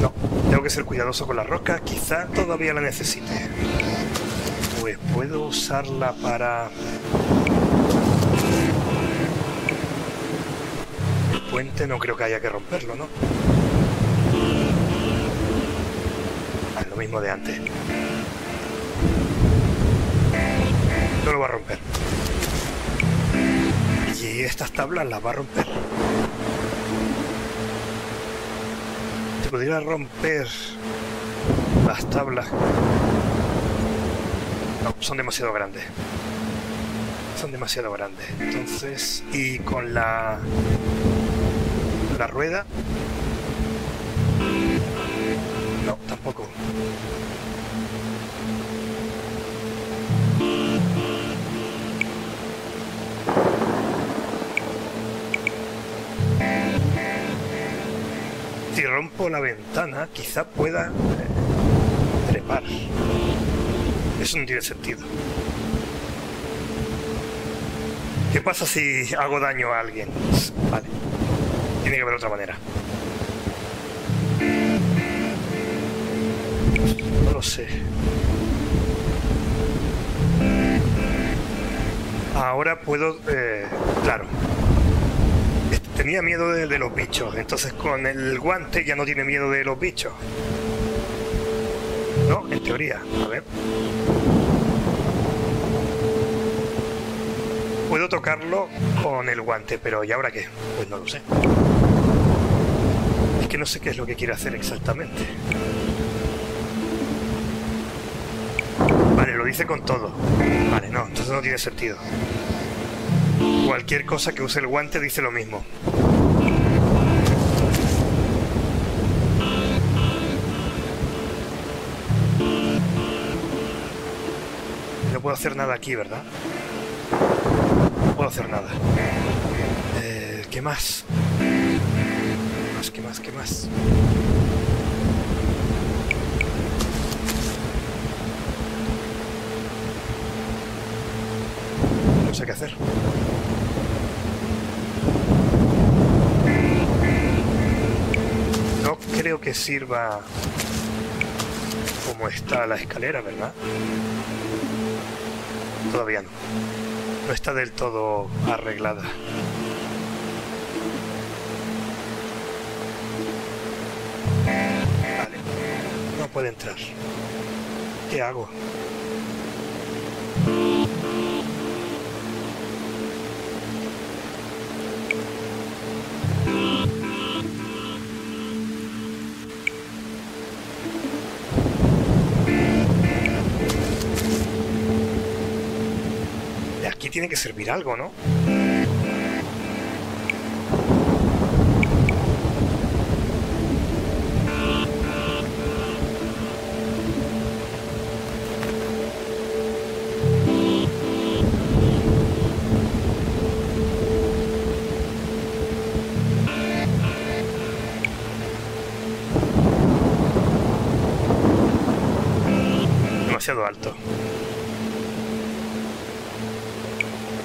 Speaker 1: No, tengo que ser cuidadoso con la roca. Quizá todavía la necesite. Pues puedo usarla para no creo que haya que romperlo, ¿no? Ah, lo mismo de antes. No lo va a romper. Y estas tablas las va a romper. Se podría romper las tablas. No, son demasiado grandes son demasiado grandes. Entonces, y con la la rueda. No, tampoco. Si rompo la ventana, quizá pueda eh, trepar. Eso no tiene sentido. ¿Qué pasa si hago daño a alguien? Vale. Tiene que haber otra manera. No lo sé. Ahora puedo... Eh, claro. Tenía miedo de, de los bichos, entonces con el guante ya no tiene miedo de los bichos. No, en teoría. A ver. Puedo tocarlo con el guante, pero ¿y ahora qué? Pues no lo sé no sé qué es lo que quiere hacer exactamente. Vale, lo dice con todo. Vale, no, entonces no tiene sentido. Cualquier cosa que use el guante dice lo mismo. No puedo hacer nada aquí, ¿verdad? No puedo hacer nada. Eh, ¿Qué más? ¿Qué más? ¿Qué más? No sé qué hacer. No creo que sirva como está la escalera, ¿verdad? Todavía no. No está del todo arreglada. Puede entrar. ¿Qué hago? De aquí tiene que servir algo, ¿no? Alto.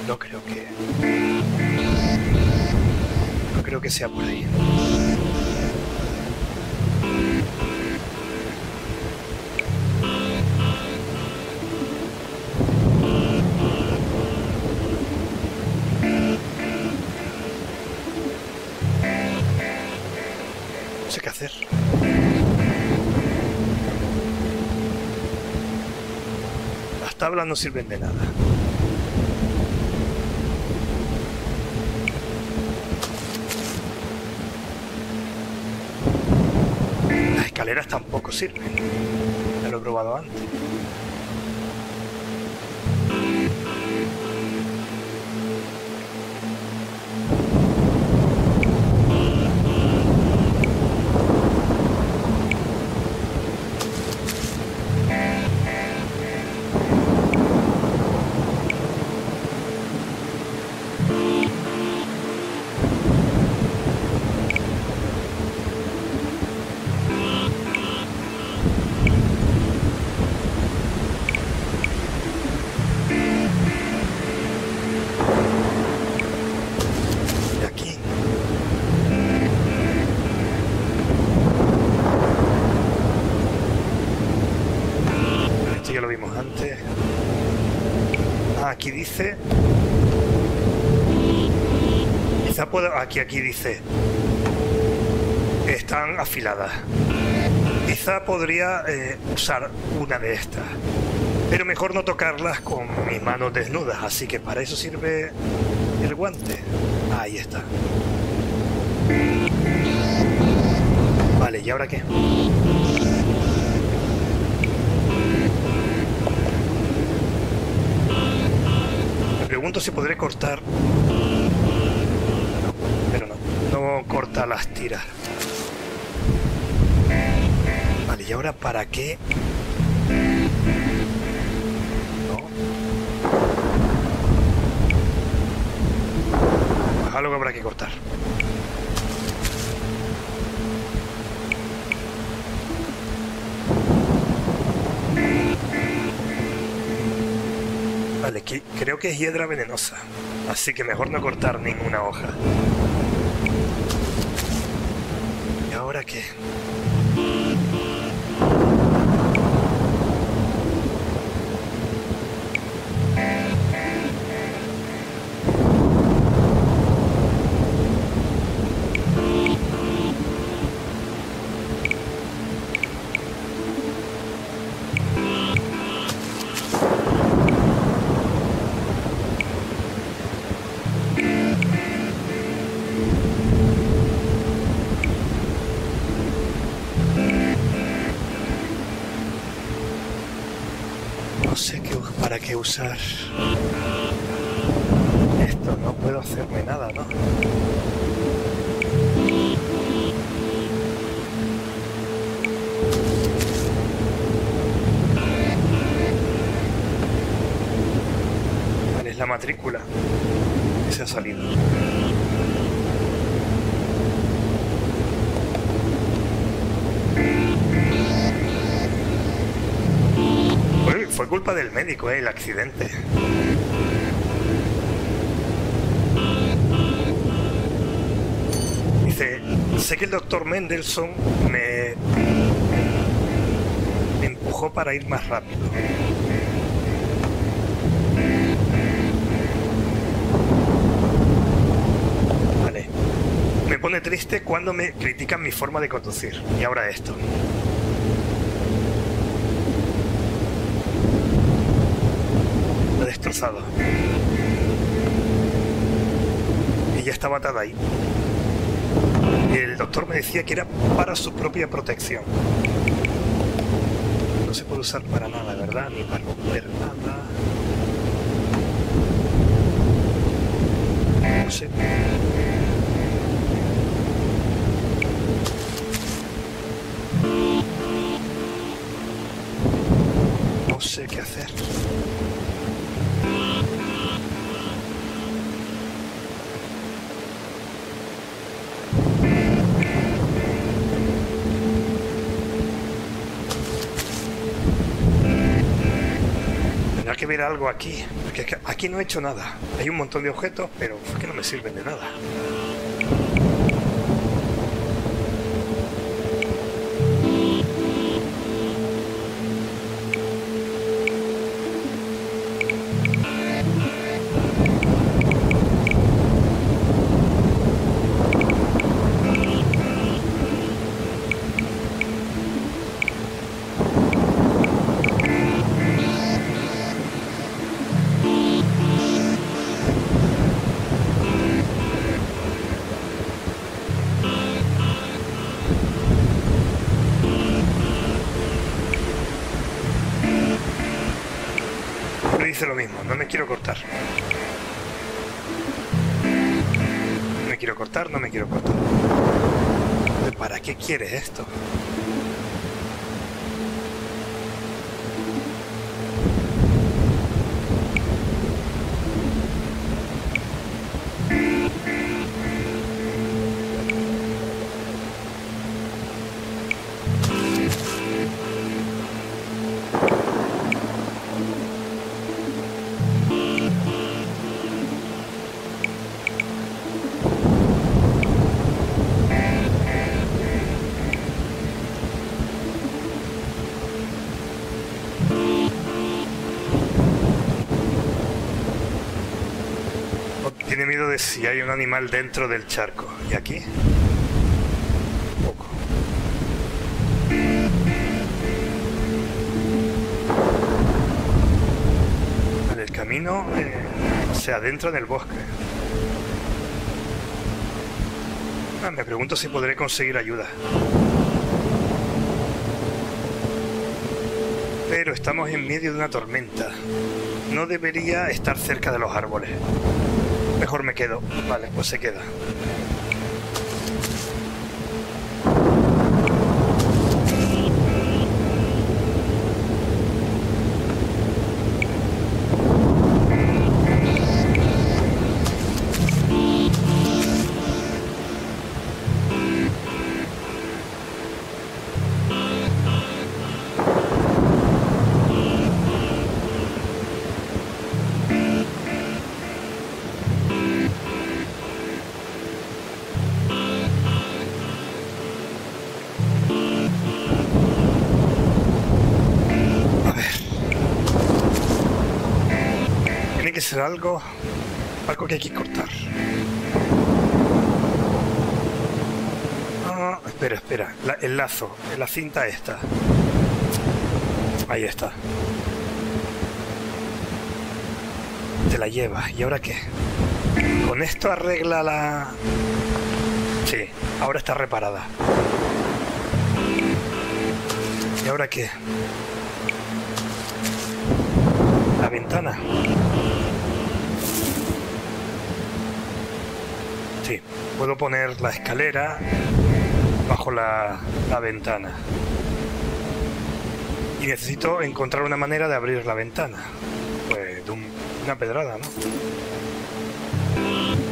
Speaker 1: No creo que... No creo que sea por ahí. No sirven de nada. Las escaleras tampoco sirven. Ya lo he probado antes. Aquí dice. Quizá puedo. Aquí, aquí dice. Están afiladas. Quizá podría eh, usar una de estas. Pero mejor no tocarlas con mis manos desnudas. Así que para eso sirve el guante. Ahí está. Vale, ¿y ahora qué? Si podré cortar. Pero no. No corta las tiras. Vale, ¿y ahora para qué? No. Algo habrá que cortar. Vale, creo que es hiedra venenosa. Así que mejor no cortar ninguna hoja. ¿Y ahora qué? Para qué culpa del médico, ¿eh? el accidente. Dice, sé que el doctor Mendelssohn me, me empujó para ir más rápido. Vale. Me pone triste cuando me critican mi forma de conducir. Y ahora esto. Lo he destrozado. Ella estaba atada ahí. Y el doctor me decía que era para su propia protección. No se puede usar para nada, ¿verdad? Ni para romper nada. No sé. No sé qué hacer. Algo aquí. Porque aquí no he hecho nada. Hay un montón de objetos, pero es que no me sirven de nada. Si hay un animal dentro del charco. ¿Y aquí? Poco. el camino eh, se adentra en el bosque. Ah, me pregunto si podré conseguir ayuda. Pero estamos en medio de una tormenta. No debería estar cerca de los árboles. Mejor me quedo. Vale, pues se queda. Algo, algo que hay que cortar. Ah, espera, espera, el lazo, la cinta esta. Ahí está. Te la llevas. ¿Y ahora qué? Con esto arregla la... Sí, ahora está reparada. ¿Y ahora qué? La ventana. Puedo poner la escalera bajo la, ventana. Y necesito encontrar una manera de abrir la ventana. Pues de una pedrada, ¿no?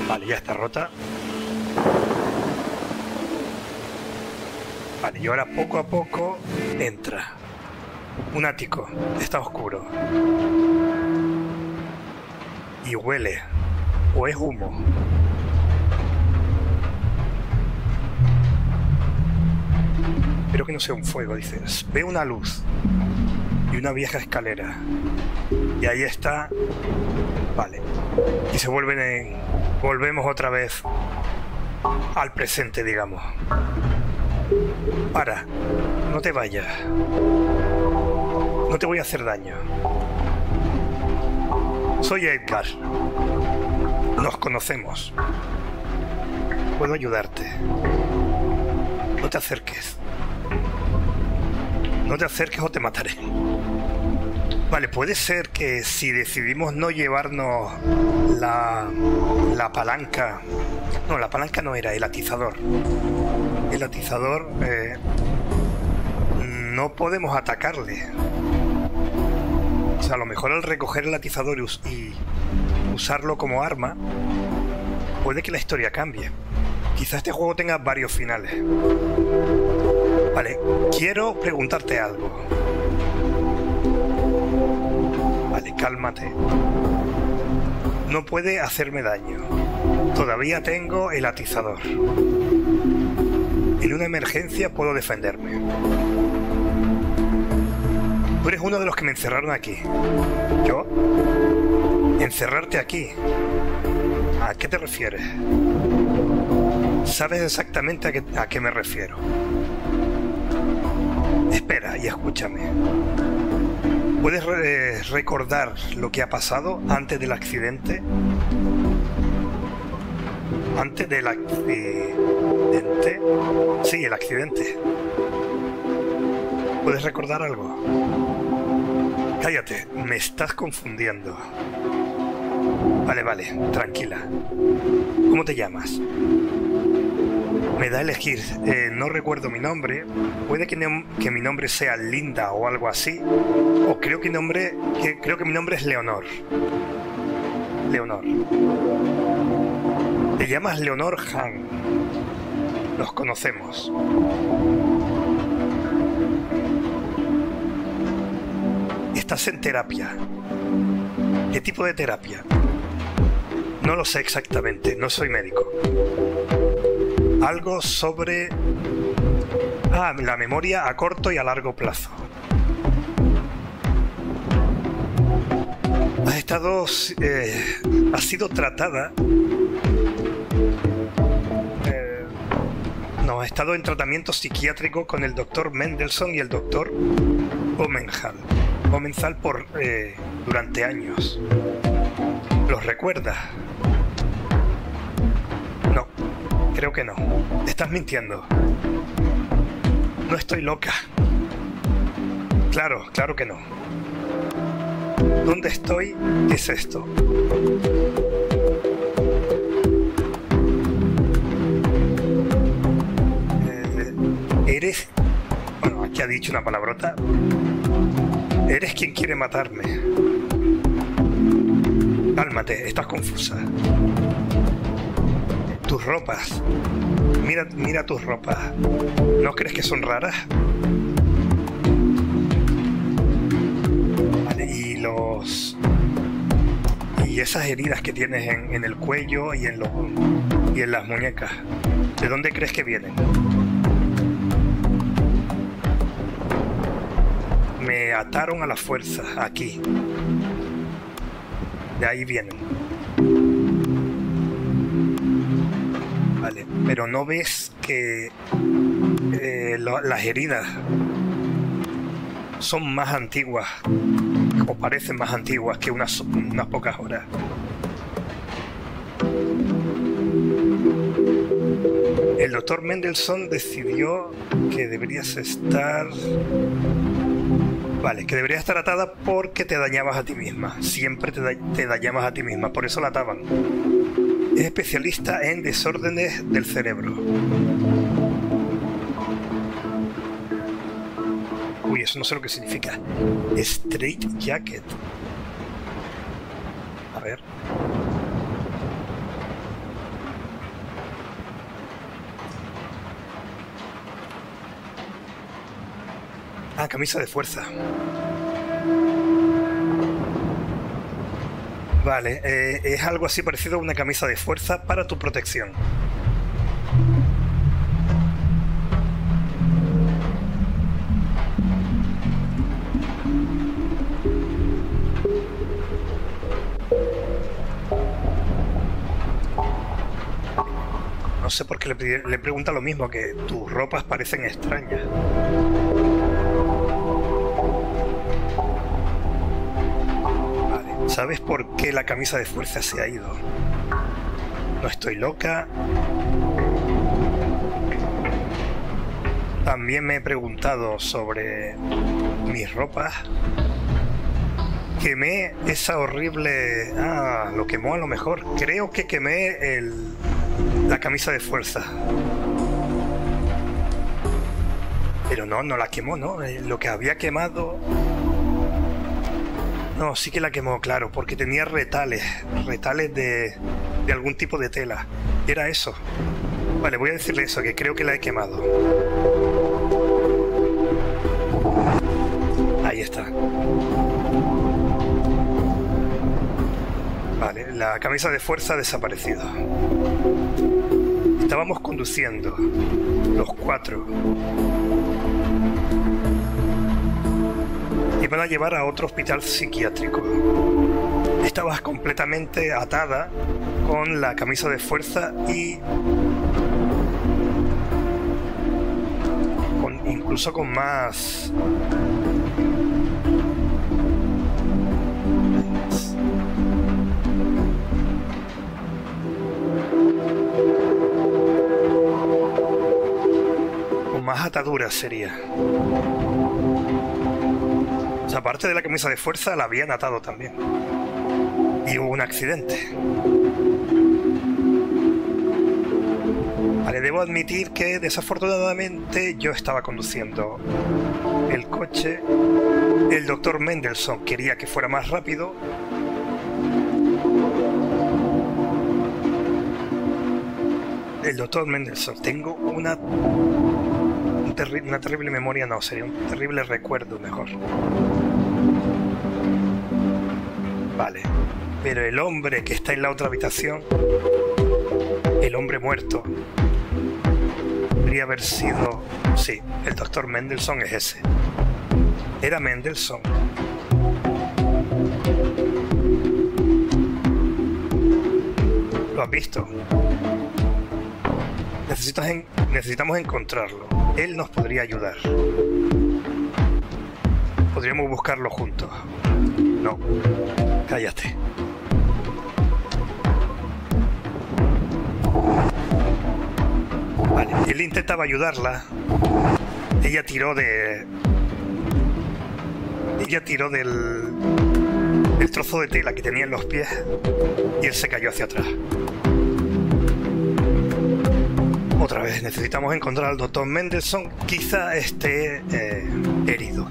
Speaker 1: Vale, ya está rota. Vale, y ahora poco a poco entra. Un ático. Está oscuro. Y huele. O es humo. Espero que no sea un fuego, dices. Ve una luz y una vieja escalera. Y ahí está. Vale. Y se vuelven en. Volvemos otra vez al presente, digamos. Para. No te vayas. No te voy a hacer daño. Soy Edgar. Nos conocemos. Puedo ayudarte. No te acerques. No te acerques o te mataré. Vale, puede ser que si decidimos no llevarnos la, la palanca... No, la palanca no era, el atizador. El atizador... Eh, no podemos atacarle. O sea, a lo mejor al recoger el atizador y usarlo como arma, puede que la historia cambie. Quizá este juego tenga varios finales. Vale, quiero preguntarte algo. Vale, cálmate. No puede hacerme daño. Todavía tengo el atizador. En una emergencia puedo defenderme. Tú eres uno de los que me encerraron aquí. ¿Yo? ¿Encerrarte aquí? ¿A qué te refieres? Sabes exactamente a qué, a qué me refiero. Espera y escúchame. ¿Puedes recordar lo que ha pasado antes del accidente? Antes del accidente. Sí, el accidente. ¿Puedes recordar algo? Cállate, me estás confundiendo. Vale, vale, tranquila. ¿Cómo te llamas? Me da a elegir, eh, no recuerdo mi nombre, puede que, mi nombre sea Linda o algo así, o creo que, nombre, creo que mi nombre es Leonor. Leonor. Te llamas Leonor Han. Nos conocemos. Estás en terapia. ¿Qué tipo de terapia? No lo sé exactamente, no soy médico. Algo sobre... Ah, la memoria a corto y a largo plazo. Ha estado... Eh, ha sido tratada... Eh, no, ha estado en tratamiento psiquiátrico con el doctor Mendelssohn y el doctor Omenhal. Comenzar por eh, durante años. ¿Los recuerda? No, creo que no. Estás mintiendo. No estoy loca. Claro, claro que no. ¿Dónde estoy? ¿Qué es esto? Eh, eres... Bueno, aquí ha dicho una palabrota. Eres quien quiere matarme. Cálmate, estás confusa. Tus ropas. Mira, mira tus ropas. ¿No crees que son raras? Vale, y los... Y esas heridas que tienes en, en el cuello y en, los, y en las muñecas. ¿De dónde crees que vienen? me ataron a la fuerza aquí. De ahí vienen. Pero no ves que eh, las heridas son más antiguas, o parecen más antiguas que unas, unas pocas horas. El doctor Mendelssohn decidió que deberías estar Vale, que debería estar atada porque te dañabas a ti misma. Siempre te, te dañabas a ti misma, por eso la ataban. Es especialista en desórdenes del cerebro. Uy, eso no sé lo que significa. Straight jacket. A ver. Ah, camisa de fuerza. Vale, eh, es algo así parecido a una camisa de fuerza para tu protección. No sé por qué le, le pregunta lo mismo, que tus ropas parecen extrañas. ¿Sabes por qué la camisa de fuerza se ha ido? No estoy loca. También me he preguntado sobre mis ropas. Quemé esa horrible... Ah, lo quemó a lo mejor. Creo que quemé el... la camisa de fuerza. Pero no, no la quemó, ¿no? Eh, lo que había quemado no, sí que la quemó, claro, porque tenía retales, retales de, de algún tipo de tela. Era eso. Vale, voy a decirle eso, que creo que la he quemado. Ahí está. Vale, la camisa de fuerza ha desaparecido. Estábamos conduciendo, los cuatro iban a llevar a otro hospital psiquiátrico. Estabas completamente atada con la camisa de fuerza y con, incluso con más con más ataduras sería aparte de la camisa de fuerza, la habían atado también. Y hubo un accidente. Vale, debo admitir que desafortunadamente yo estaba conduciendo el coche. El doctor Mendelssohn quería que fuera más rápido. El doctor Mendelssohn, tengo una una terrible memoria no, sería un terrible recuerdo mejor. Vale. Pero el hombre que está en la otra habitación, el hombre muerto, podría haber sido... Sí, el doctor Mendelssohn es ese. Era Mendelssohn. ¿Lo has visto? necesitamos encontrarlo. Él nos podría ayudar. Podríamos buscarlo juntos. No. Cállate. Vale, él intentaba ayudarla. Ella tiró de... Ella tiró del... El trozo de tela que tenía en los pies y él se cayó hacia atrás. Otra vez, necesitamos encontrar al doctor Mendelssohn. Quizá esté eh, herido.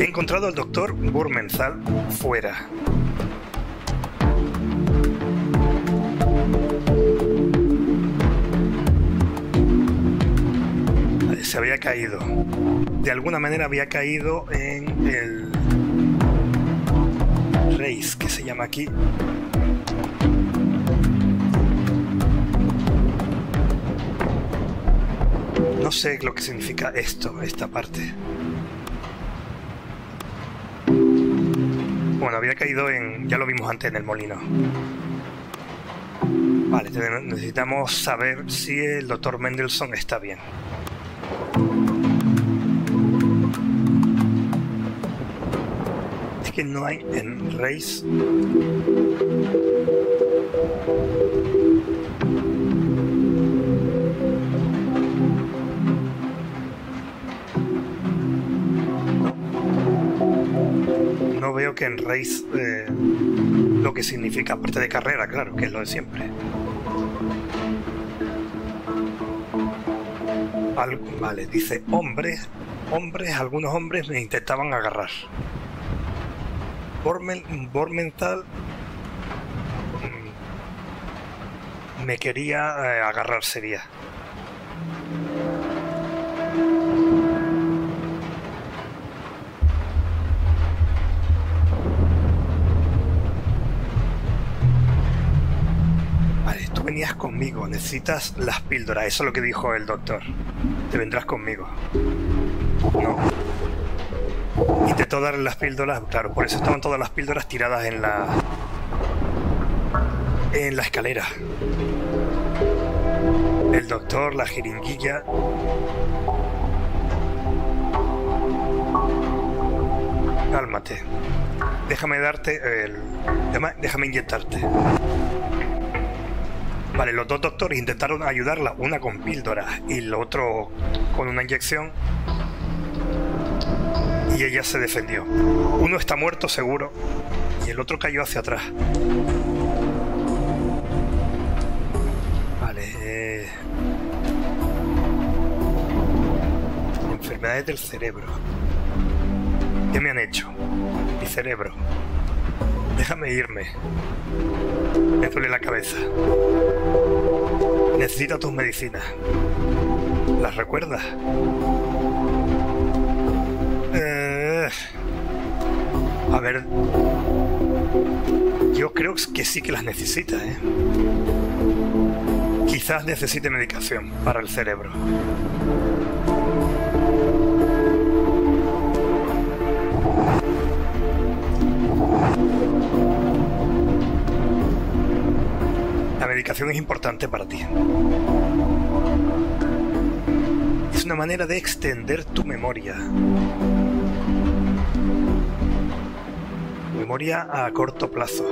Speaker 1: He encontrado al doctor Burmenzal fuera. Se había caído. De alguna manera había caído en el Reis, que se llama aquí. No sé lo que significa esto, esta parte. Bueno, había caído en... ya lo vimos antes en el molino. Vale, necesitamos saber si el doctor Mendelssohn está bien. Es que no hay en Reis veo que en Race eh, lo que significa, aparte de carrera, claro, que es lo de siempre. vale, dice hombres, hombres, algunos hombres me intentaban agarrar. Bormental mm, me quería eh, agarrar, sería. Conmigo, necesitas las píldoras, eso es lo que dijo el doctor. Te vendrás conmigo. No. Intentó darle las píldoras, claro, por eso estaban todas las píldoras tiradas en la. en la escalera. El doctor, la jeringuilla. Cálmate. Déjame darte el. Déjame inyectarte. Vale, los dos doctores intentaron ayudarla, una con píldora y el otro con una inyección. Y ella se defendió. Uno está muerto seguro y el otro cayó hacia atrás. Vale. Eh... Enfermedades del cerebro. ¿Qué me han hecho? Mi cerebro. Déjame irme. Me duele la cabeza. Necesito tus medicinas. ¿Las recuerdas? Eh, a ver. Yo creo que sí que las necesita, ¿eh? Quizás necesite medicación para el cerebro. La medicación es importante para ti. Es una manera de extender tu memoria. Memoria a corto plazo.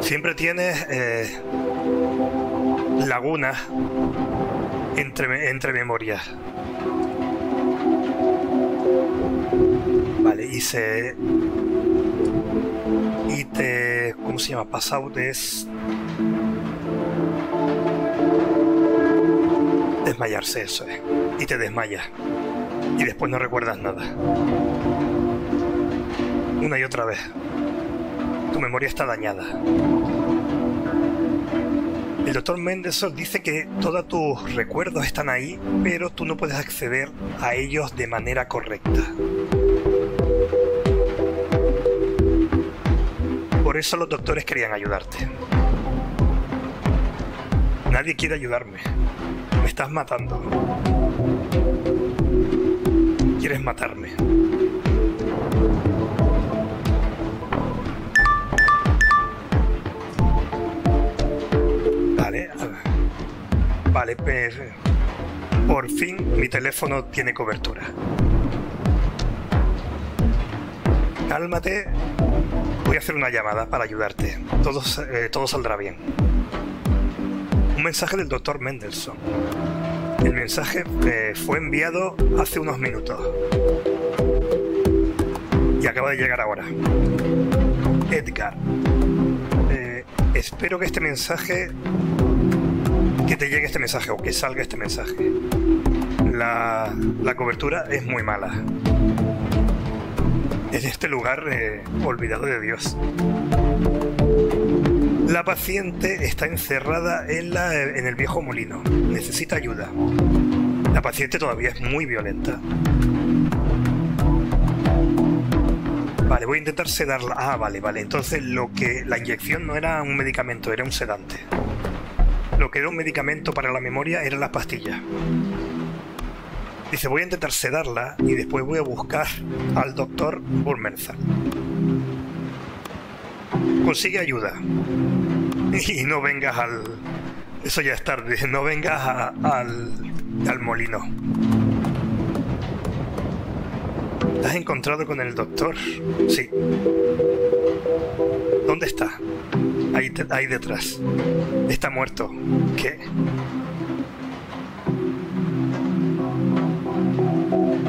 Speaker 1: Siempre tienes eh, lagunas entre, entre memorias. Vale, y se... Y te... ¿Cómo se llama? Pass out es... Desmayarse, eso es. Y te desmayas. Y después no recuerdas nada. Una y otra vez. Tu memoria está dañada. El doctor Mendelssohn dice que todos tus recuerdos están ahí, pero tú no puedes acceder a ellos de manera correcta. Por eso los doctores querían ayudarte. Nadie quiere ayudarme. Me estás matando. Quieres matarme. Vale. Vale, por fin mi teléfono tiene cobertura. Cálmate. Voy a hacer una llamada para ayudarte. Todo, eh, todo saldrá bien. Un mensaje del doctor Mendelssohn. El mensaje eh, fue enviado hace unos minutos. Y acaba de llegar ahora. Edgar. Eh, espero que este mensaje... Que te llegue este mensaje o que salga este mensaje. La, la cobertura es muy mala en este lugar eh, olvidado de Dios. La paciente está encerrada en, la, en el viejo molino. Necesita ayuda. La paciente todavía es muy violenta. Vale, voy a intentar sedarla. Ah, vale, vale. Entonces lo que la inyección no era un medicamento, era un sedante. Lo que era un medicamento para la memoria era la pastilla. Dice, voy a intentar sedarla y después voy a buscar al doctor Burmenza. Consigue ayuda. Y no vengas al... Eso ya es tarde. No vengas al, al molino. ¿Te has encontrado con el doctor? Sí. ¿Dónde está? Ahí, ahí detrás. Está muerto. ¿Qué?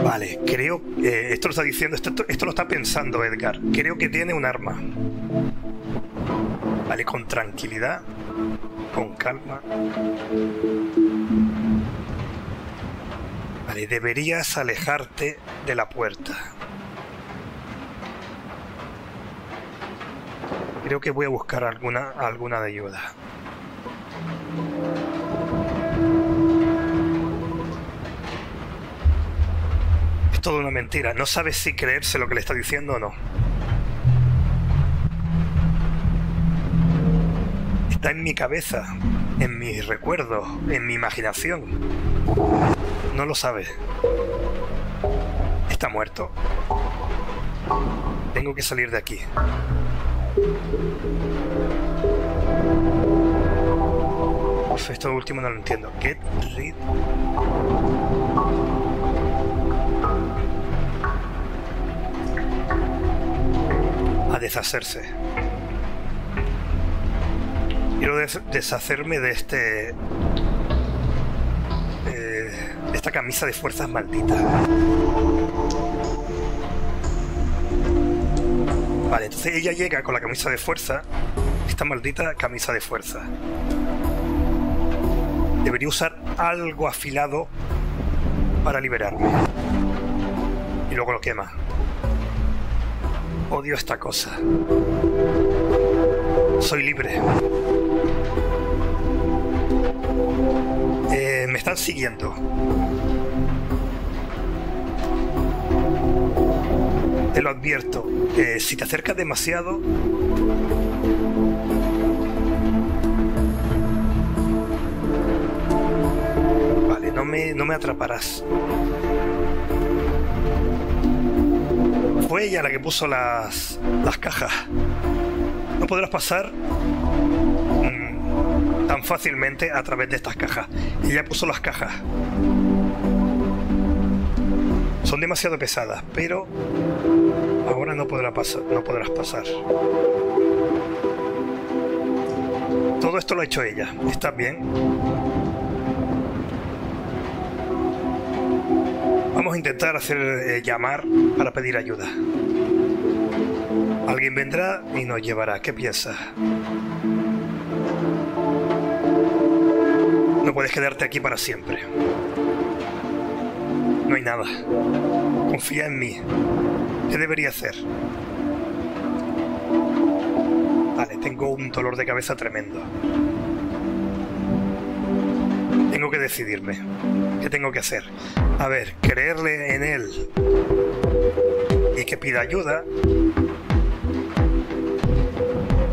Speaker 1: Vale, creo que esto lo está diciendo, esto, esto lo está pensando Edgar. Creo que tiene un arma. Vale, con tranquilidad, con calma. Vale, deberías alejarte de la puerta. Creo que voy a buscar alguna, alguna de ayuda. Todo una mentira. No sabes si creerse lo que le está diciendo o no. Está en mi cabeza, en mis recuerdos, en mi imaginación. No lo sabe. Está muerto. Tengo que salir de aquí. esto último no lo entiendo. Get rid deshacerse. Quiero deshacerme de este... Eh, esta camisa de fuerzas maldita. Vale, entonces ella llega con la camisa de fuerza. Esta maldita camisa de fuerza. Debería usar algo afilado para liberarme. Y luego lo quema. Odio esta cosa. Soy libre. Eh, me están siguiendo. Te lo advierto. Si te acercas demasiado... Vale, no me, no me atraparás. Fue ella la que puso las, las cajas. No podrás pasar mm, tan fácilmente a través de estas cajas. Ella puso las cajas. Son demasiado pesadas, pero ahora no, podrá pasar, no podrás pasar. Todo esto lo ha hecho ella. ¿Estás bien? Vamos a intentar hacer eh, llamar para pedir ayuda. Alguien vendrá y nos llevará. ¿Qué piensas? No puedes quedarte aquí para siempre. No hay nada. Confía en mí. ¿Qué debería hacer? Vale, tengo un dolor de cabeza tremendo. Tengo que decidirme. ¿Qué tengo que hacer? A ver, creerle en él y que pida ayuda.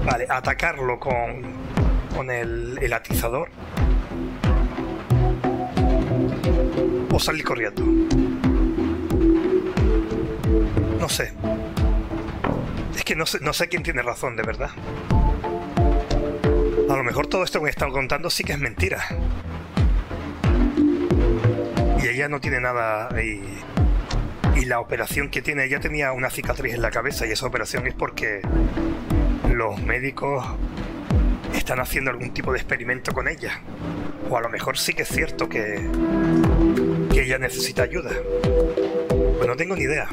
Speaker 1: Vale, atacarlo con, con el, el atizador. O salir corriendo. No sé. Es que no sé, no sé quién tiene razón, de verdad. A lo mejor todo esto que me están contando sí que es mentira. Y ella no tiene nada. Y, y la operación que tiene, ella tenía una cicatriz en la cabeza y esa operación es porque los médicos están haciendo algún tipo de experimento con ella. O a lo mejor sí que es cierto que, que ella necesita ayuda. Pues no tengo ni idea.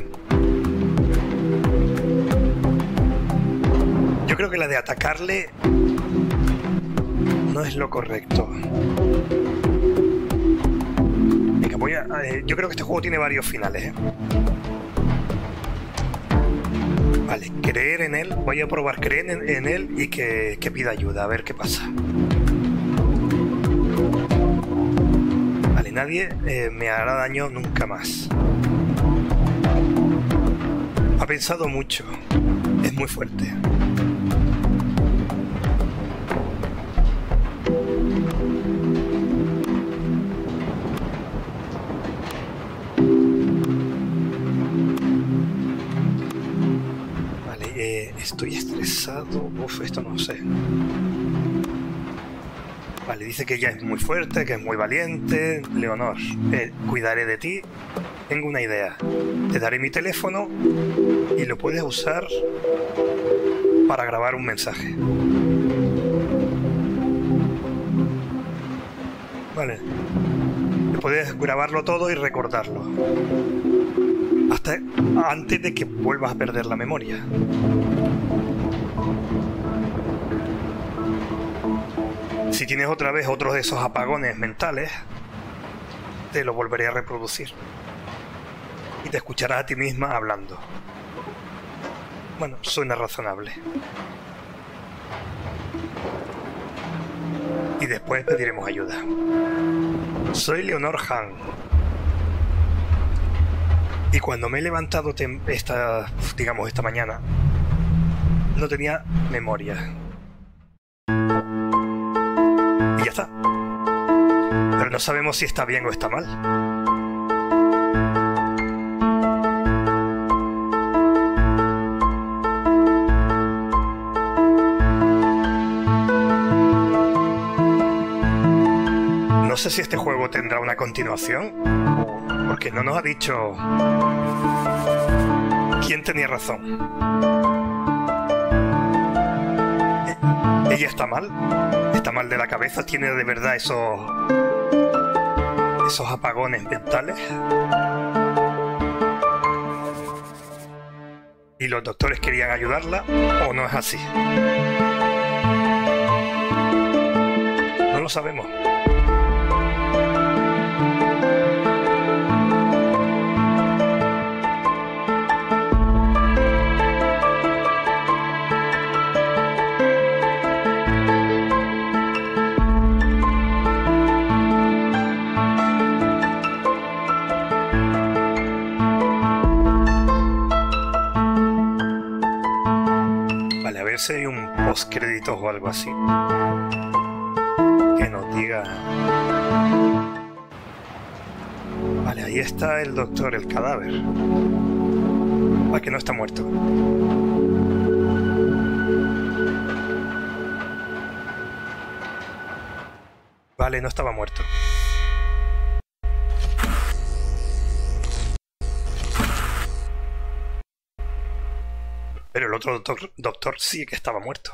Speaker 1: Yo creo que la de atacarle no es lo correcto. Voy a... eh, yo creo que este juego tiene varios finales, ¿eh? Vale, creer en él. Voy a probar creer en, en él y que, que pida ayuda, a ver qué pasa. Vale, nadie eh, me hará daño nunca más. Ha pensado mucho. Es muy fuerte. Estoy estresado. Uf, esto no sé. Vale, dice que ella es muy fuerte, que es muy valiente. Leonor, eh, cuidaré de ti. Tengo una idea. Te daré mi teléfono y lo puedes usar para grabar un mensaje. Vale. Puedes grabarlo todo y recordarlo. Hasta antes de que vuelvas a perder la memoria. Si tienes otra vez otros de esos apagones mentales, te lo volveré a reproducir. Y te escucharás a ti misma hablando. Bueno, suena razonable. Y después pediremos ayuda. Soy Leonor Han. Y cuando me he levantado esta, digamos, esta mañana, no tenía memoria. No sabemos si está bien o está mal. No sé si este juego tendrá una continuación, porque no nos ha dicho quién tenía razón. E- Ella está mal, está mal de la cabeza, tiene de verdad esos esos apagones mentales. Y los doctores querían ayudarla, o no es así. No lo sabemos. Post créditos o algo así. Que nos diga. Vale, ahí está el doctor, el cadáver. Ah, que no está muerto. Vale, no estaba muerto. Doctor, doctor sí que estaba muerto.